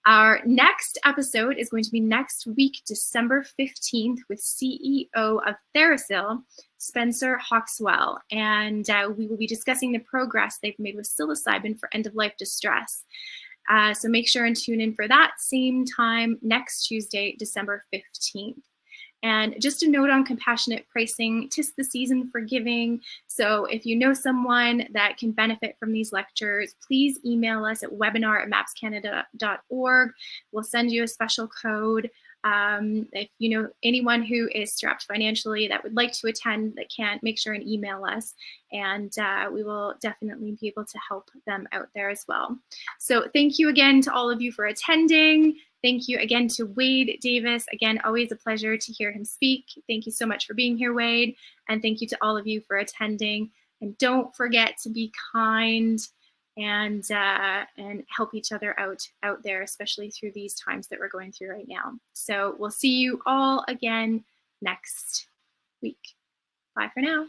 S1: Our next episode is going to be next week, December 15th, with CEO of TheraPsil, Spencer Hawkswell. And uh, we will be discussing the progress they've made with psilocybin for end of life distress. Uh, so make sure and tune in for that same time next Tuesday, December 15th. And just a note on compassionate pricing, tis the season for giving. So if you know someone that can benefit from these lectures, please email us at webinar at mapscanada.org. We'll send you a special code. Um, if you know anyone who is strapped financially that would like to attend that can't, make sure and email us, and uh, we will definitely be able to help them out there as well. So thank you again to all of you for attending. Thank you again to Wade Davis. Again, always a pleasure to hear him speak. Thank you so much for being here, Wade. And thank you to all of you for attending. And don't forget to be kind and uh, and help each other out out there, especially through these times that we're going through right now. So we'll see you all again next week. Bye for now.